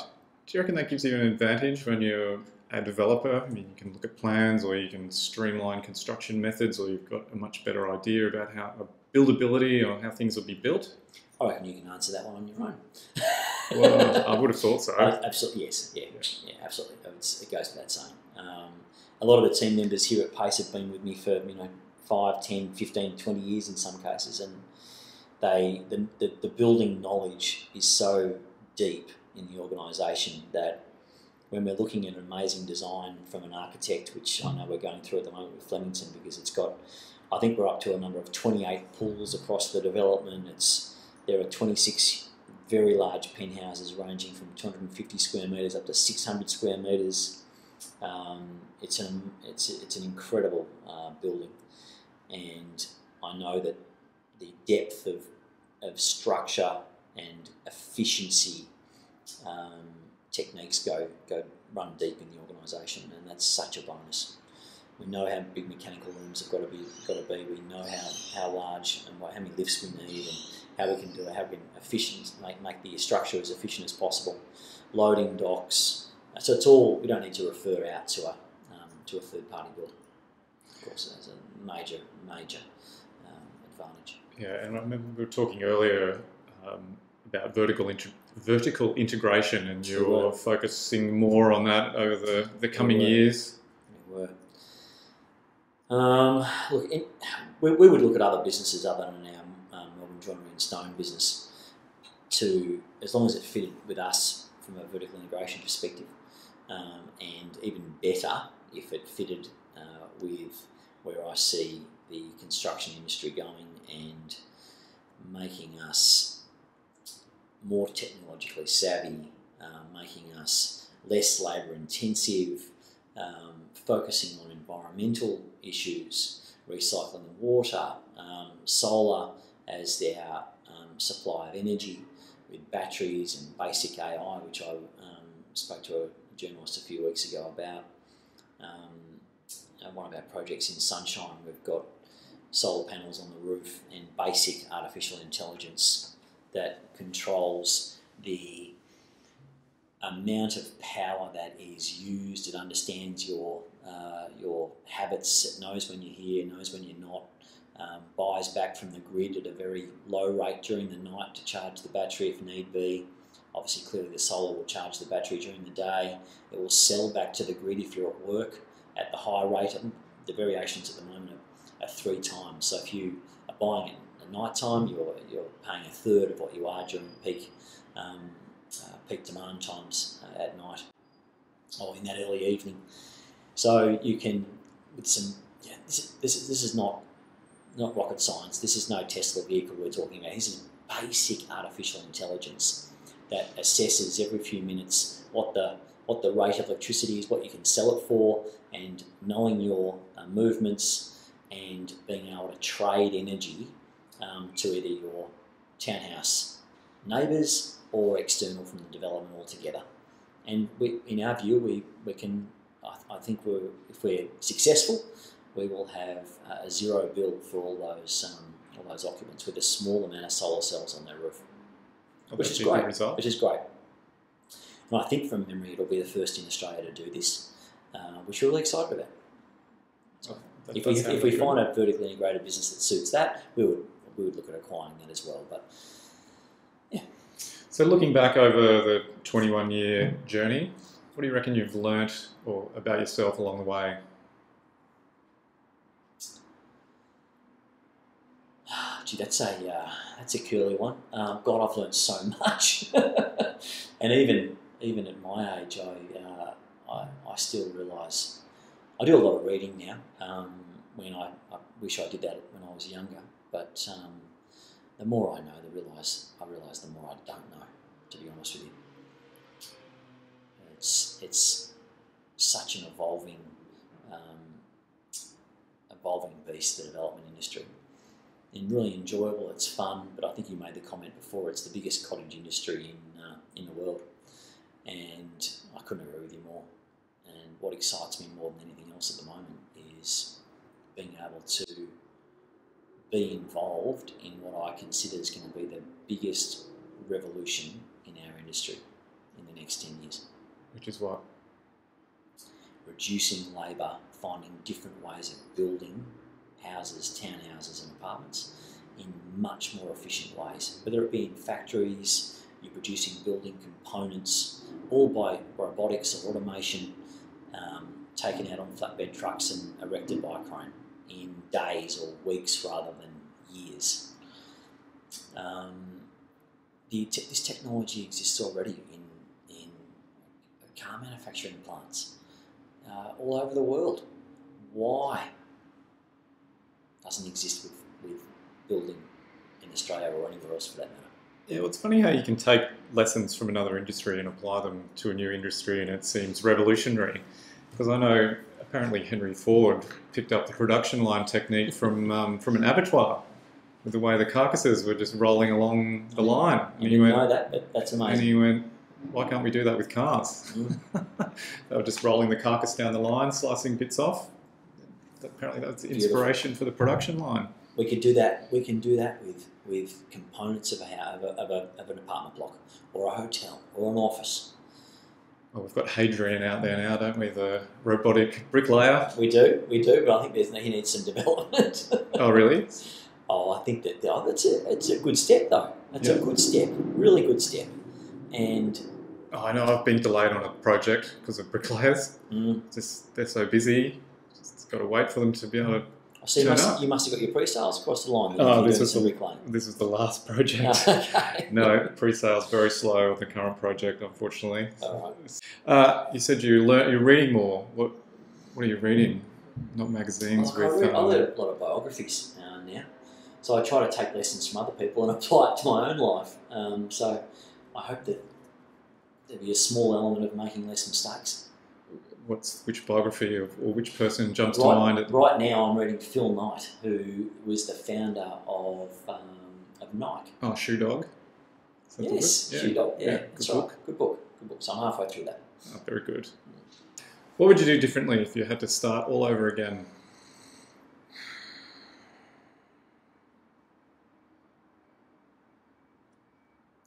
Do you reckon that gives you an advantage when you're a developer? I mean, you can look at plans, or you can streamline construction methods, or you've got a much better idea about how buildability or how things will be built. I reckon you can answer that one on your own. Well, I would have thought so. Uh, absolutely, yes, yeah, yeah, absolutely. It's, it goes without saying. Um, a lot of the team members here at Pace have been with me for you know 5, 10, 15, 20 years in some cases, and they the, the, the building knowledge is so deep in the organisation that when we're looking at an amazing design from an architect, which I know we're going through at the moment with Flemington because it's got, I think we're up to a number of 28 pools across the development. It's there are 26 very large penthouses ranging from 250 square metres up to 600 square metres. Um, it's an it's it's an incredible uh, building, and I know that the depth of of structure and efficiency um, techniques go go run deep in the organisation, and that's such a bonus. We know how big mechanical rooms have got to be got to be. We know how, how large and what, how many lifts we need, and how we can do it, how we can efficient make make the structure as efficient as possible. Loading docks. So it's all we don't need to refer out to a um, to a third party builder. Of course, that's a major major um, advantage. Yeah, and I remember we were talking earlier um, about vertical inter- vertical integration, and We you're focusing more on that over the, the coming were. years. We were. Um, look, in, we, we would look at other businesses other than our Joinery and Stone business to, as long as it fitted with us from a vertical integration perspective, um, and even better if it fitted uh, with where I see the construction industry going and making us more technologically savvy, uh, making us less labour intensive, um, focusing on environmental issues, recycling the water, um, solar as their um, supply of energy with batteries and basic AI, which I um, spoke to a journalist a few weeks ago about. Um, one of our projects in Sunshine, we've got solar panels on the roof and basic artificial intelligence that controls the amount of power that is used. It understands your uh, your habits. It knows when you're here, knows when you're not. Um, buys back from the grid at a very low rate during the night to charge the battery if need be. Obviously, clearly the solar will charge the battery during the day. It will sell back to the grid if you're at work at the high rate. The variations at the moment are, are three times. So if you are buying it at night time, you're, you're paying a third of what you are during peak um, uh, peak demand times uh, at night or in that early evening. So you can, with some, yeah, this, this, this is not not rocket science. This is no Tesla vehicle we're talking about. This is basic artificial intelligence that assesses every few minutes what the what the rate of electricity is, what you can sell it for, and knowing your uh, movements and being able to trade energy um, to either your townhouse neighbours or external from the development altogether. And we, in our view, we, we can, I, I think we're, if we're successful, we will have a zero bill for all those um, all those occupants with a small amount of solar cells on their roof, Oh, which is great. result. Which is great. And I think from memory, it'll be the first in Australia to do this, uh, which we're really excited about. Oh, that If we, if we find a vertically integrated business that suits that, we would we would look at acquiring that as well. But yeah. So, looking back over the 21 year journey, what do you reckon you've learnt or about yourself along the way? Gee, that's a uh, that's a curly one. Um, God, I've learned so much, and even even at my age, I uh, I, I still realise I do a lot of reading now. Um, when I, I wish I did that when I was younger, but um, the more I know, the realise I realise the more I don't know. To be honest with you, it's it's such an evolving um, evolving beast, the development industry and really enjoyable. It's fun, but I think you made the comment before. It's the biggest cottage industry in uh, in the world, and I couldn't agree with you more. And what excites me more than anything else at the moment is being able to be involved in what I consider is going to be the biggest revolution in our industry in the next ten years. Which is what? Reducing labour, finding different ways of building houses, townhouses, and apartments in much more efficient ways. Whether it be in factories, you're producing building components, all by robotics or automation, um, taken out on flatbed trucks and erected by crane in days or weeks rather than years. Um, te- this technology exists already in, in car manufacturing plants uh, all over the world. Why doesn't exist with, with building in Australia or anywhere else for that matter? Yeah, well, it's funny how you can take lessons from another industry and apply them to a new industry, and it seems revolutionary. Because I know apparently Henry Ford picked up the production line technique from um, from an abattoir, with the way the carcasses were just rolling along the line. I And he didn't went, know that, but that's amazing. and he went, why can't we do that with cars? Mm. they were just rolling the carcass down the line, slicing bits off. Apparently, that's the Beautiful. inspiration for the production line. We could do that. We can do that with with components of a, of, a, of, a, of an apartment block or a hotel or an office. Well, we've got Hadrian out there now, don't we? The robotic bricklayer. We do, we do, but I think there's he needs some development. Oh, really? oh, I think that oh, that's a it's a good step though. That's a good step, really good step. And Oh, I know I've been delayed on a project because of bricklayers. mm, Just they're so busy. Got to wait for them to be able to. I see you must, up. you must have got your pre-sales across the line. Oh, this was the- reclaim. This is the last project. okay. no, pre-sales very slow with the current project, unfortunately. All Uh, you said you learn. You're reading more. What What are you reading? Not magazines I, with. read, I um, read a lot of biographies uh, now, so I try to take lessons from other people and apply it to my own life. Um, so I hope that there'll be a small element of making less mistakes. What's which biography of, or which person jumps right, to mind? At, right now, I'm reading Phil Knight, who was the founder of um, of Nike. oh, Shoe Dog. Is that the Yes, book? Shoe Dog. Yeah, yeah, good right. book. Good book. Good book. So I'm halfway through that. Oh, very good. What would you do differently if you had to start all over again?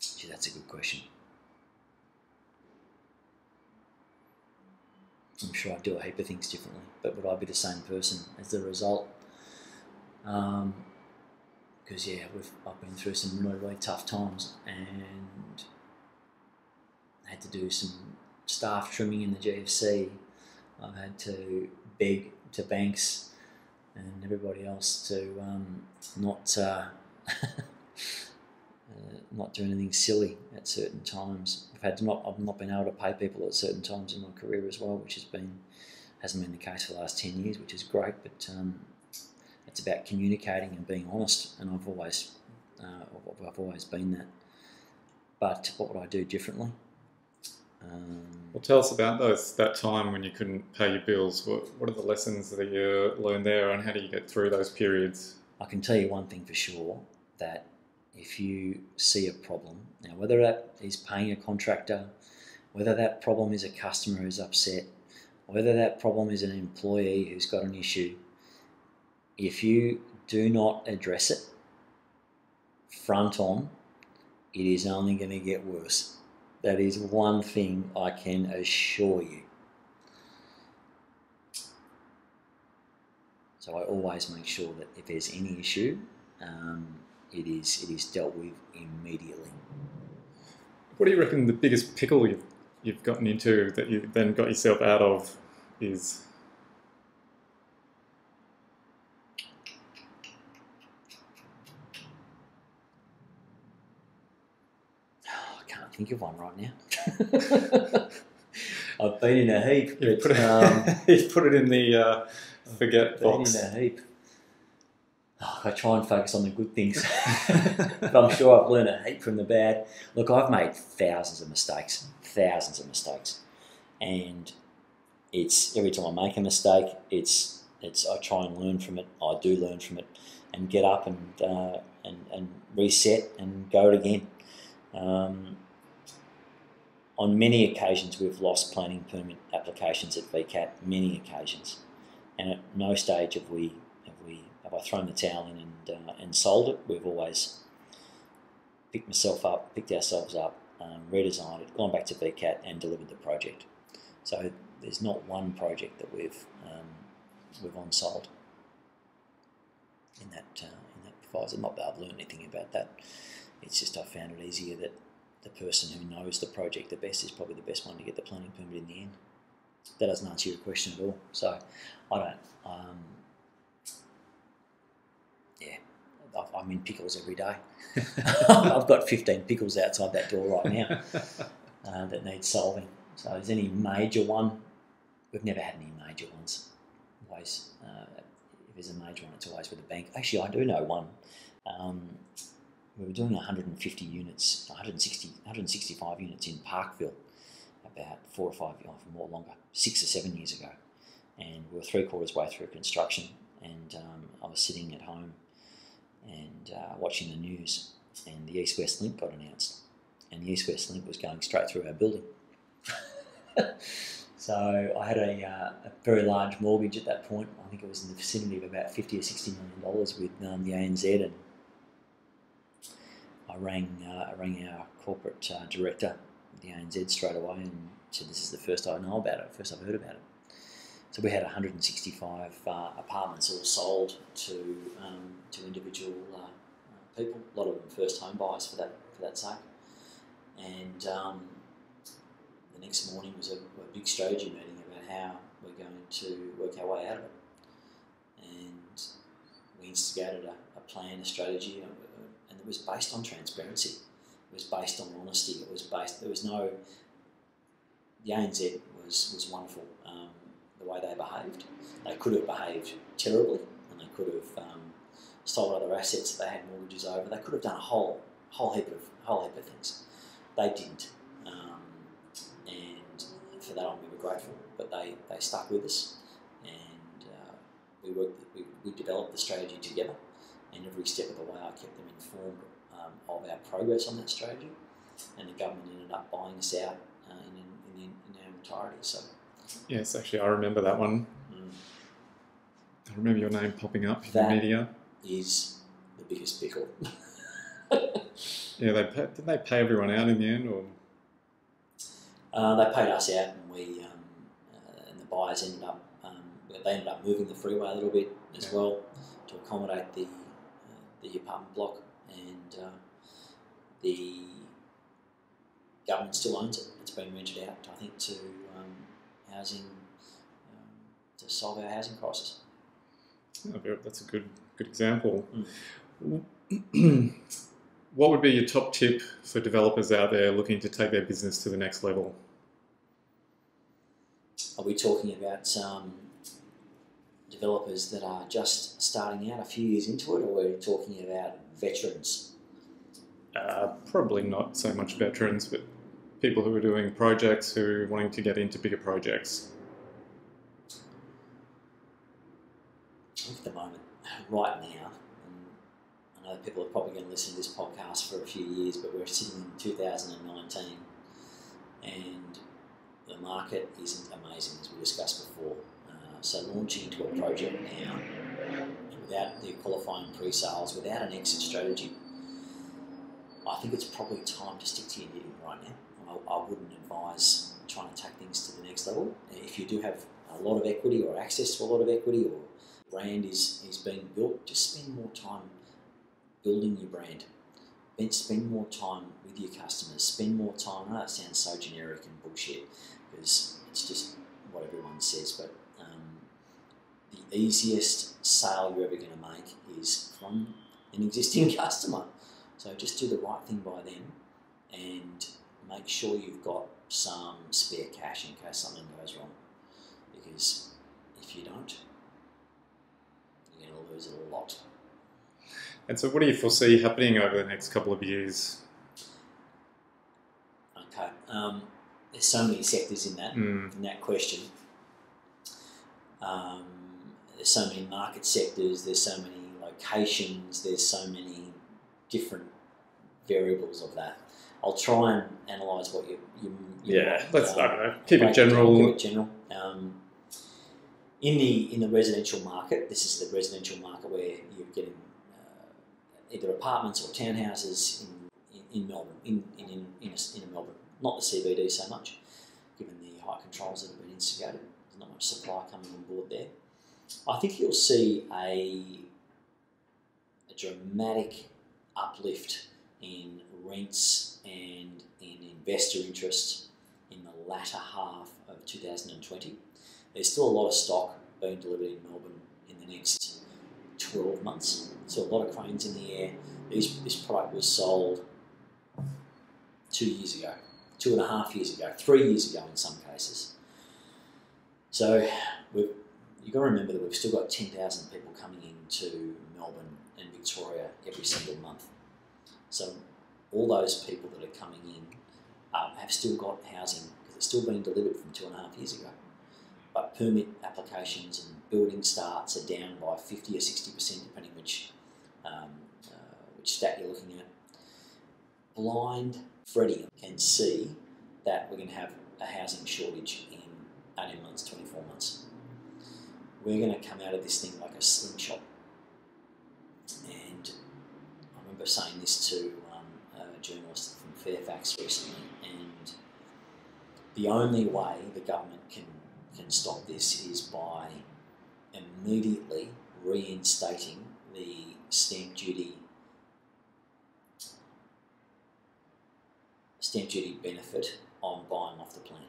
Gee, that's a good question. I'm sure I'd do a heap of things differently, but would I be the same person as the result? Because yeah, we've I've been through some really really tough times and had to do some staff trimming in the GFC. I've had to beg to banks and everybody else to um, not. Uh, uh, not do anything silly at certain times. I've had to not I've not been able to pay people at certain times in my career as well, which has been hasn't been the case for the last ten years, which is great. But um, it's about communicating and being honest, and I've always uh, I've- I've always been that. But what would I do differently? Um, Well, tell us about those that time when you couldn't pay your bills. What What are the lessons that you learned there, and how do you get through those periods? I can tell you one thing for sure that if you see a problem, now whether that is paying a contractor, whether that problem is a customer who's upset, whether that problem is an employee who's got an issue, if you do not address it front on, it is only going to get worse. That is one thing I can assure you. So I always make sure that if there's any issue, um, it is it is dealt with immediately. What do you reckon the biggest pickle you've you've gotten into that you then got yourself out of is? Oh, I can't think of one right now. I've been in a heap. You but, put it, um, you put it in the uh, forget been box. in a heap. Oh, I try and focus on the good things, but I'm sure I've learned a heap from the bad. Look, I've made thousands of mistakes, thousands of mistakes, and it's every time I make a mistake, it's it's I try and learn from it. I do learn from it, and get up and uh, and and reset and go it again. Um, on many occasions, we've lost planning permit applications at VCAT. Many occasions, and at no stage have we have I thrown the towel in and uh, and sold it. We've always picked myself up, picked ourselves up, um, redesigned it, gone back to VCAT, and delivered the project. So there's not one project that we've um, we've on sold in that uh, in that advisor. Not that I've learned anything about that. It's just I found it easier that the person who knows the project the best is probably the best one to get the planning permit in the end. That doesn't answer your question at all. So I don't. Um, yeah, I- I'm in pickles every day. I've got 15 pickles outside that door right now uh, that need solving. So, is any major one? We've never had any major ones. Always, uh, if there's a major one, it's always with a bank. Actually, I do know one. Um, we were doing 150 units, 160, 165 units in Parkville about four or five, or more longer, six or seven years ago. And we were three quarters way through construction, and um, I was sitting at home and uh, watching the news, and the East West Link got announced, and the East West Link was going straight through our building. so I had a, uh, a very large mortgage at that point. I think it was in the vicinity of about fifty or sixty million dollars with um, the ANZ, and I rang uh, I rang our corporate uh, director, the ANZ, straight away, and said this is the first I know about it, first I've heard about it. So we had 165 uh, apartments all sold to um, to individual uh, people. A lot of them first home buyers for that for that sake. And um, the next morning was a, a big strategy meeting about how we're going to work our way out of it. And we instigated a, a plan, a strategy, and it was based on transparency. It was based on honesty. It was based. There was no. The ANZ was was wonderful. Um, the way they behaved. They could have behaved terribly, and they could have um, sold other assets that they had mortgages over. They could have done a whole whole heap of whole heap of things. They didn't, um, and for that, I'm ever grateful. But they, they stuck with us, and uh, we worked. We, we developed the strategy together, and every step of the way, I kept them informed um, of our progress on that strategy. And the government ended up buying us out uh, in, in, in, in our entirety. So, Yes, actually, I remember that one. mm, I remember your name popping up in the media. is the biggest pickle. Yeah, they pay, did they pay everyone out in the end, or Uh, they paid us out, and we um, uh, and the buyers ended up um, they ended up moving the freeway a little bit as Yeah. well to accommodate the uh, the apartment block, and uh, the government still owns it. It's been rented out, I think, to housing um, to solve our housing crisis. Oh, that's a good good example. Hmm. what would be your top tip for developers out there looking to take their business to the next level? Are we talking about um, developers that are just starting out a few years into it, or are we talking about veterans? Uh, probably not so much veterans, but people who are doing projects who are wanting to get into bigger projects. at the moment, right now, I know people are probably going to listen to this podcast for a few years, but we're sitting in 2019 and the market isn't amazing, as we discussed before. Uh, so, launching into a project now without the qualifying pre sales, without an exit strategy, I think it's probably time to stick to your knitting right now. I, I wouldn't advise trying to take things to the next level. If you do have a lot of equity or access to a lot of equity or brand is, is being built, just spend more time building your brand. Spend more time with your customers. Spend more time. I know it sounds so generic and bullshit because it's just what everyone says, but um, the easiest sale you're ever going to make is from an existing customer. So just do the right thing by them and make sure you've got some spare cash in case something goes wrong. Because if you don't, you're going to lose a lot. And so, what do you foresee happening over the next couple of years? Okay. Um, there's so many sectors in that Mm, in that question. Um, there's so many market sectors. There's so many locations. There's so many different variables of that. I'll try and analyse what you, you, you yeah, might, let's um, I don't know, keep it general. Keep it general. Um, in the in the residential market, this is the residential market where you're getting uh, either apartments or townhouses in, in, in Melbourne, in in, in, in, a, in a Melbourne, not the CBD so much, given the height controls that have been instigated. There's not much supply coming on board there. I think you'll see a a dramatic uplift in rents and in investor interest in the latter half of 2020. There's still a lot of stock being delivered in Melbourne in the next 12 months. So a lot of cranes in the air. This product was sold two years ago, two and a half years ago, three years ago in some cases. So we've, you've got to remember that we've still got 10,000 people coming into Melbourne and Victoria every single month. So all those people that are coming in um, have still got housing because it's still being delivered from two and a half years ago. But permit applications and building starts are down by 50 or 60% depending which, um, uh, which stat you're looking at. Blind Freddie can see that we're going to have a housing shortage in 18 months, 24 months. We're going to come out of this thing like a slingshot. And I remember saying this to journalist from Fairfax recently, and the only way the government can, can stop this is by immediately reinstating the stamp duty stamp duty benefit on buying off the plan,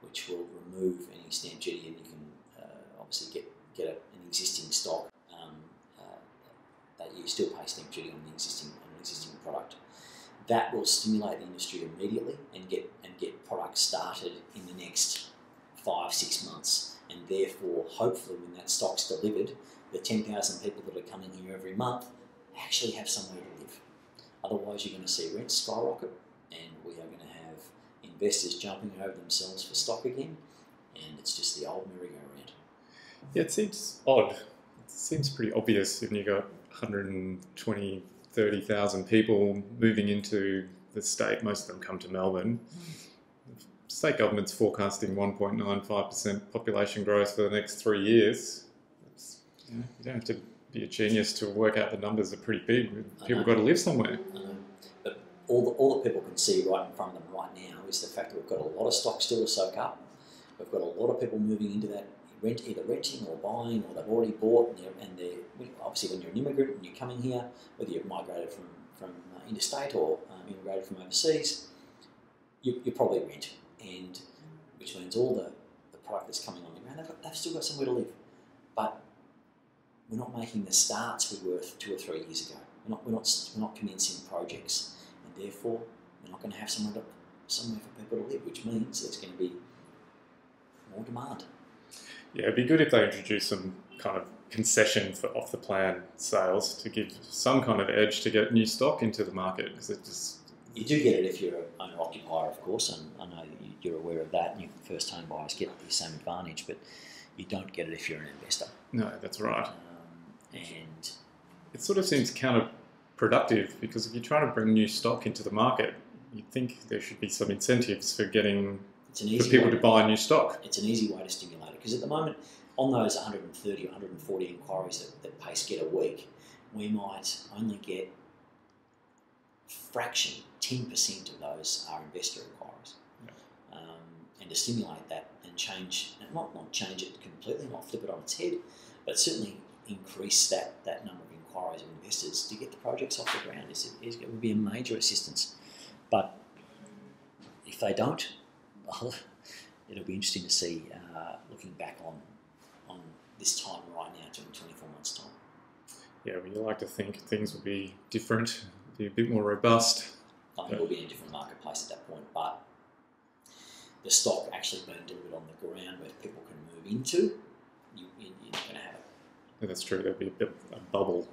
which will remove any stamp duty, and you can uh, obviously get get a, an existing stock um, uh, that you still pay stamp duty on the existing on an existing product. That will stimulate the industry immediately and get and get products started in the next five six months, and therefore hopefully when that stock's delivered, the ten thousand people that are coming here every month actually have somewhere to live. Otherwise, you're going to see rents skyrocket, and we are going to have investors jumping over themselves for stock again, and it's just the old merry-go-round. Yeah, it seems odd. It seems pretty obvious when you got 120, 30,000 people moving into the state. Most of them come to Melbourne. The State government's forecasting 1.95% population growth for the next three years. You, know, you don't have to be a genius to work out the numbers are pretty big. People got to live somewhere. But all, the, all that people can see right in front of them right now is the fact that we've got a lot of stock still to soak up. We've got a lot of people moving into that rent, either renting or buying, or they've already bought, and they're, and they're obviously when you're an immigrant and you're coming here, whether you've migrated from from uh, interstate or um, immigrated from overseas, you, you probably rent, and which means all the, the product that's coming on the ground, they've, got, they've still got somewhere to live, but we're not making the starts we were two or three years ago. We're not, we're not, we're not commencing projects, and therefore we're not going to have somewhere, to, somewhere for people to live, which means there's going to be more demand. Yeah, it'd be good if they introduced some kind of concession for off the plan sales to give some kind of edge to get new stock into the market because it just You do get it if you're an owner occupier, of course, and I know you- you're aware of that, and first home buyers get the same advantage, but you don't get it if you're an investor. no, that's right. Um, and It sort of seems counterproductive because if you're trying to bring new stock into the market, you'd think there should be some incentives for getting for people way to buy new stock. it's an easy way to stimulate because at the moment, on those 130 or 140 inquiries that, that Pace get a week, we might only get fraction, 10% of those are investor inquiries. Um, and to stimulate that and change, not, not change it completely, not flip it on its head, but certainly increase that, that number of inquiries of investors to get the projects off the ground is, is, it would be a major assistance. But if they don't, well, it'll be interesting to see uh, looking back on on this time right now to in 24 months' time. Yeah, well, you like to think things will be different, be a bit more robust. I think we'll be in a different marketplace at that point, but the stock actually being delivered on the ground where people can move into, you, you, you're not going to have it. Yeah, that's true. There'll be a bit of a bubble.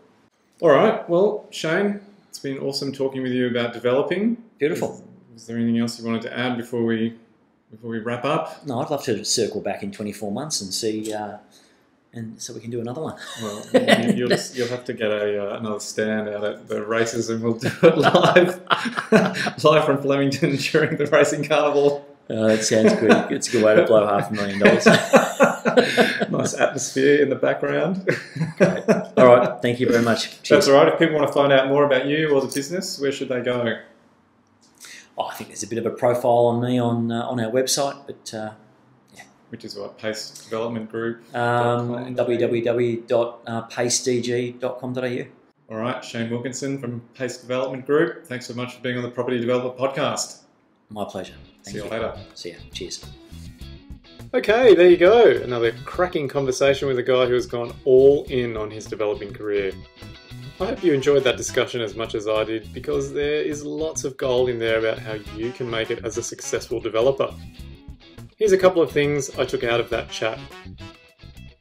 All right. Well, Shane, it's been awesome talking with you about developing. Beautiful. Is, is there anything else you wanted to add before we before we wrap up? No, I'd love to circle back in 24 months and see, uh, and so we can do another one. Well, you- you'll, you'll have to get a uh, another stand out at the races, and we'll do it live, live from Flemington during the racing carnival. Uh, that sounds good. It's a good way to blow half a million dollars. nice atmosphere in the background. Great. All right, thank you very much. That's all right. If people want to find out more about you or the business, where should they go? Oh, I think there's a bit of a profile on me on uh, on our website, but uh, Which is what Pace Development Group. um, www.pacedg.com.au. All right, Shane Wilkinson from Pace Development Group. Thanks so much for being on the Property Developer Podcast. My pleasure. Thank See you later. See ya. Cheers. Okay, there you go. Another cracking conversation with a guy who has gone all in on his developing career. I hope you enjoyed that discussion as much as I did because there is lots of gold in there about how you can make it as a successful developer. Here's a couple of things I took out of that chat.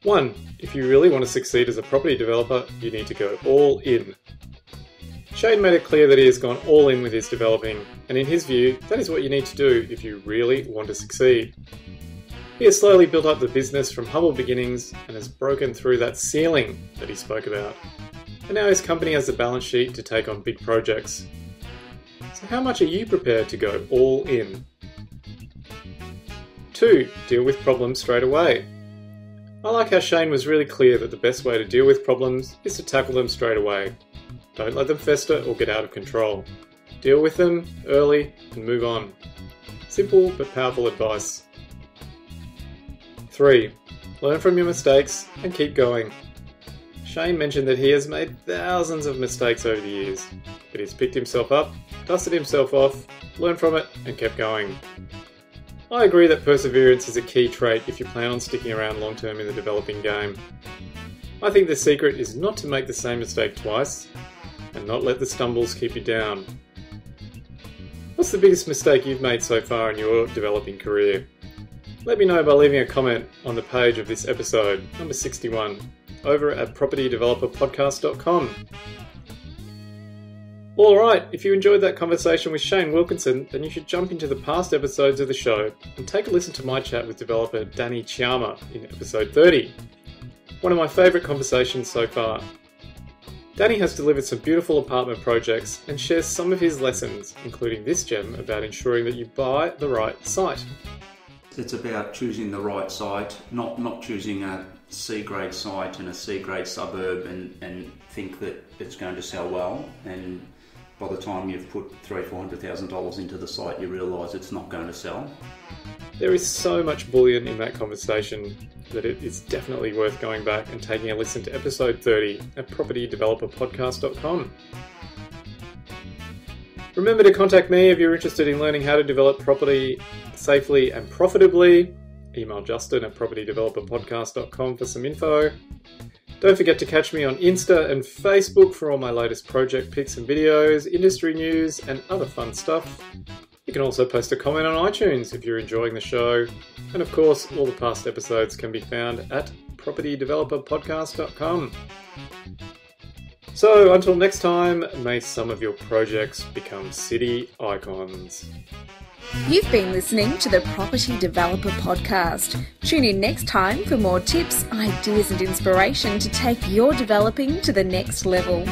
One, if you really want to succeed as a property developer, you need to go all in. Shane made it clear that he has gone all in with his developing, and in his view, that is what you need to do if you really want to succeed. He has slowly built up the business from humble beginnings and has broken through that ceiling that he spoke about. And now his company has the balance sheet to take on big projects. So, how much are you prepared to go all in? 2. Deal with problems straight away. I like how Shane was really clear that the best way to deal with problems is to tackle them straight away. Don't let them fester or get out of control. Deal with them early and move on. Simple but powerful advice. 3. Learn from your mistakes and keep going. Shane mentioned that he has made thousands of mistakes over the years, but he's picked himself up, dusted himself off, learned from it, and kept going. I agree that perseverance is a key trait if you plan on sticking around long term in the developing game. I think the secret is not to make the same mistake twice, and not let the stumbles keep you down. What's the biggest mistake you've made so far in your developing career? Let me know by leaving a comment on the page of this episode, number 61, over at propertydeveloperpodcast.com. All right, if you enjoyed that conversation with Shane Wilkinson, then you should jump into the past episodes of the show and take a listen to my chat with developer Danny Chiama in episode 30. One of my favourite conversations so far. Danny has delivered some beautiful apartment projects and shares some of his lessons, including this gem about ensuring that you buy the right site. It's about choosing the right site, not not choosing a C grade site in a C grade suburb and, and think that it's going to sell well and by the time you've put three, four hundred thousand dollars into the site, you realise it's not going to sell. There is so much bullion in that conversation that it is definitely worth going back and taking a listen to episode 30 at propertydeveloperpodcast.com. Remember to contact me if you're interested in learning how to develop property safely and profitably. Email Justin at propertydeveloperpodcast.com for some info. Don't forget to catch me on Insta and Facebook for all my latest project pics and videos, industry news, and other fun stuff. You can also post a comment on iTunes if you're enjoying the show. And of course, all the past episodes can be found at propertydeveloperpodcast.com. So until next time, may some of your projects become city icons. You've been listening to the Property Developer Podcast. Tune in next time for more tips, ideas, and inspiration to take your developing to the next level.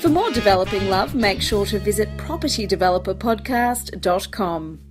For more developing love, make sure to visit propertydeveloperpodcast.com.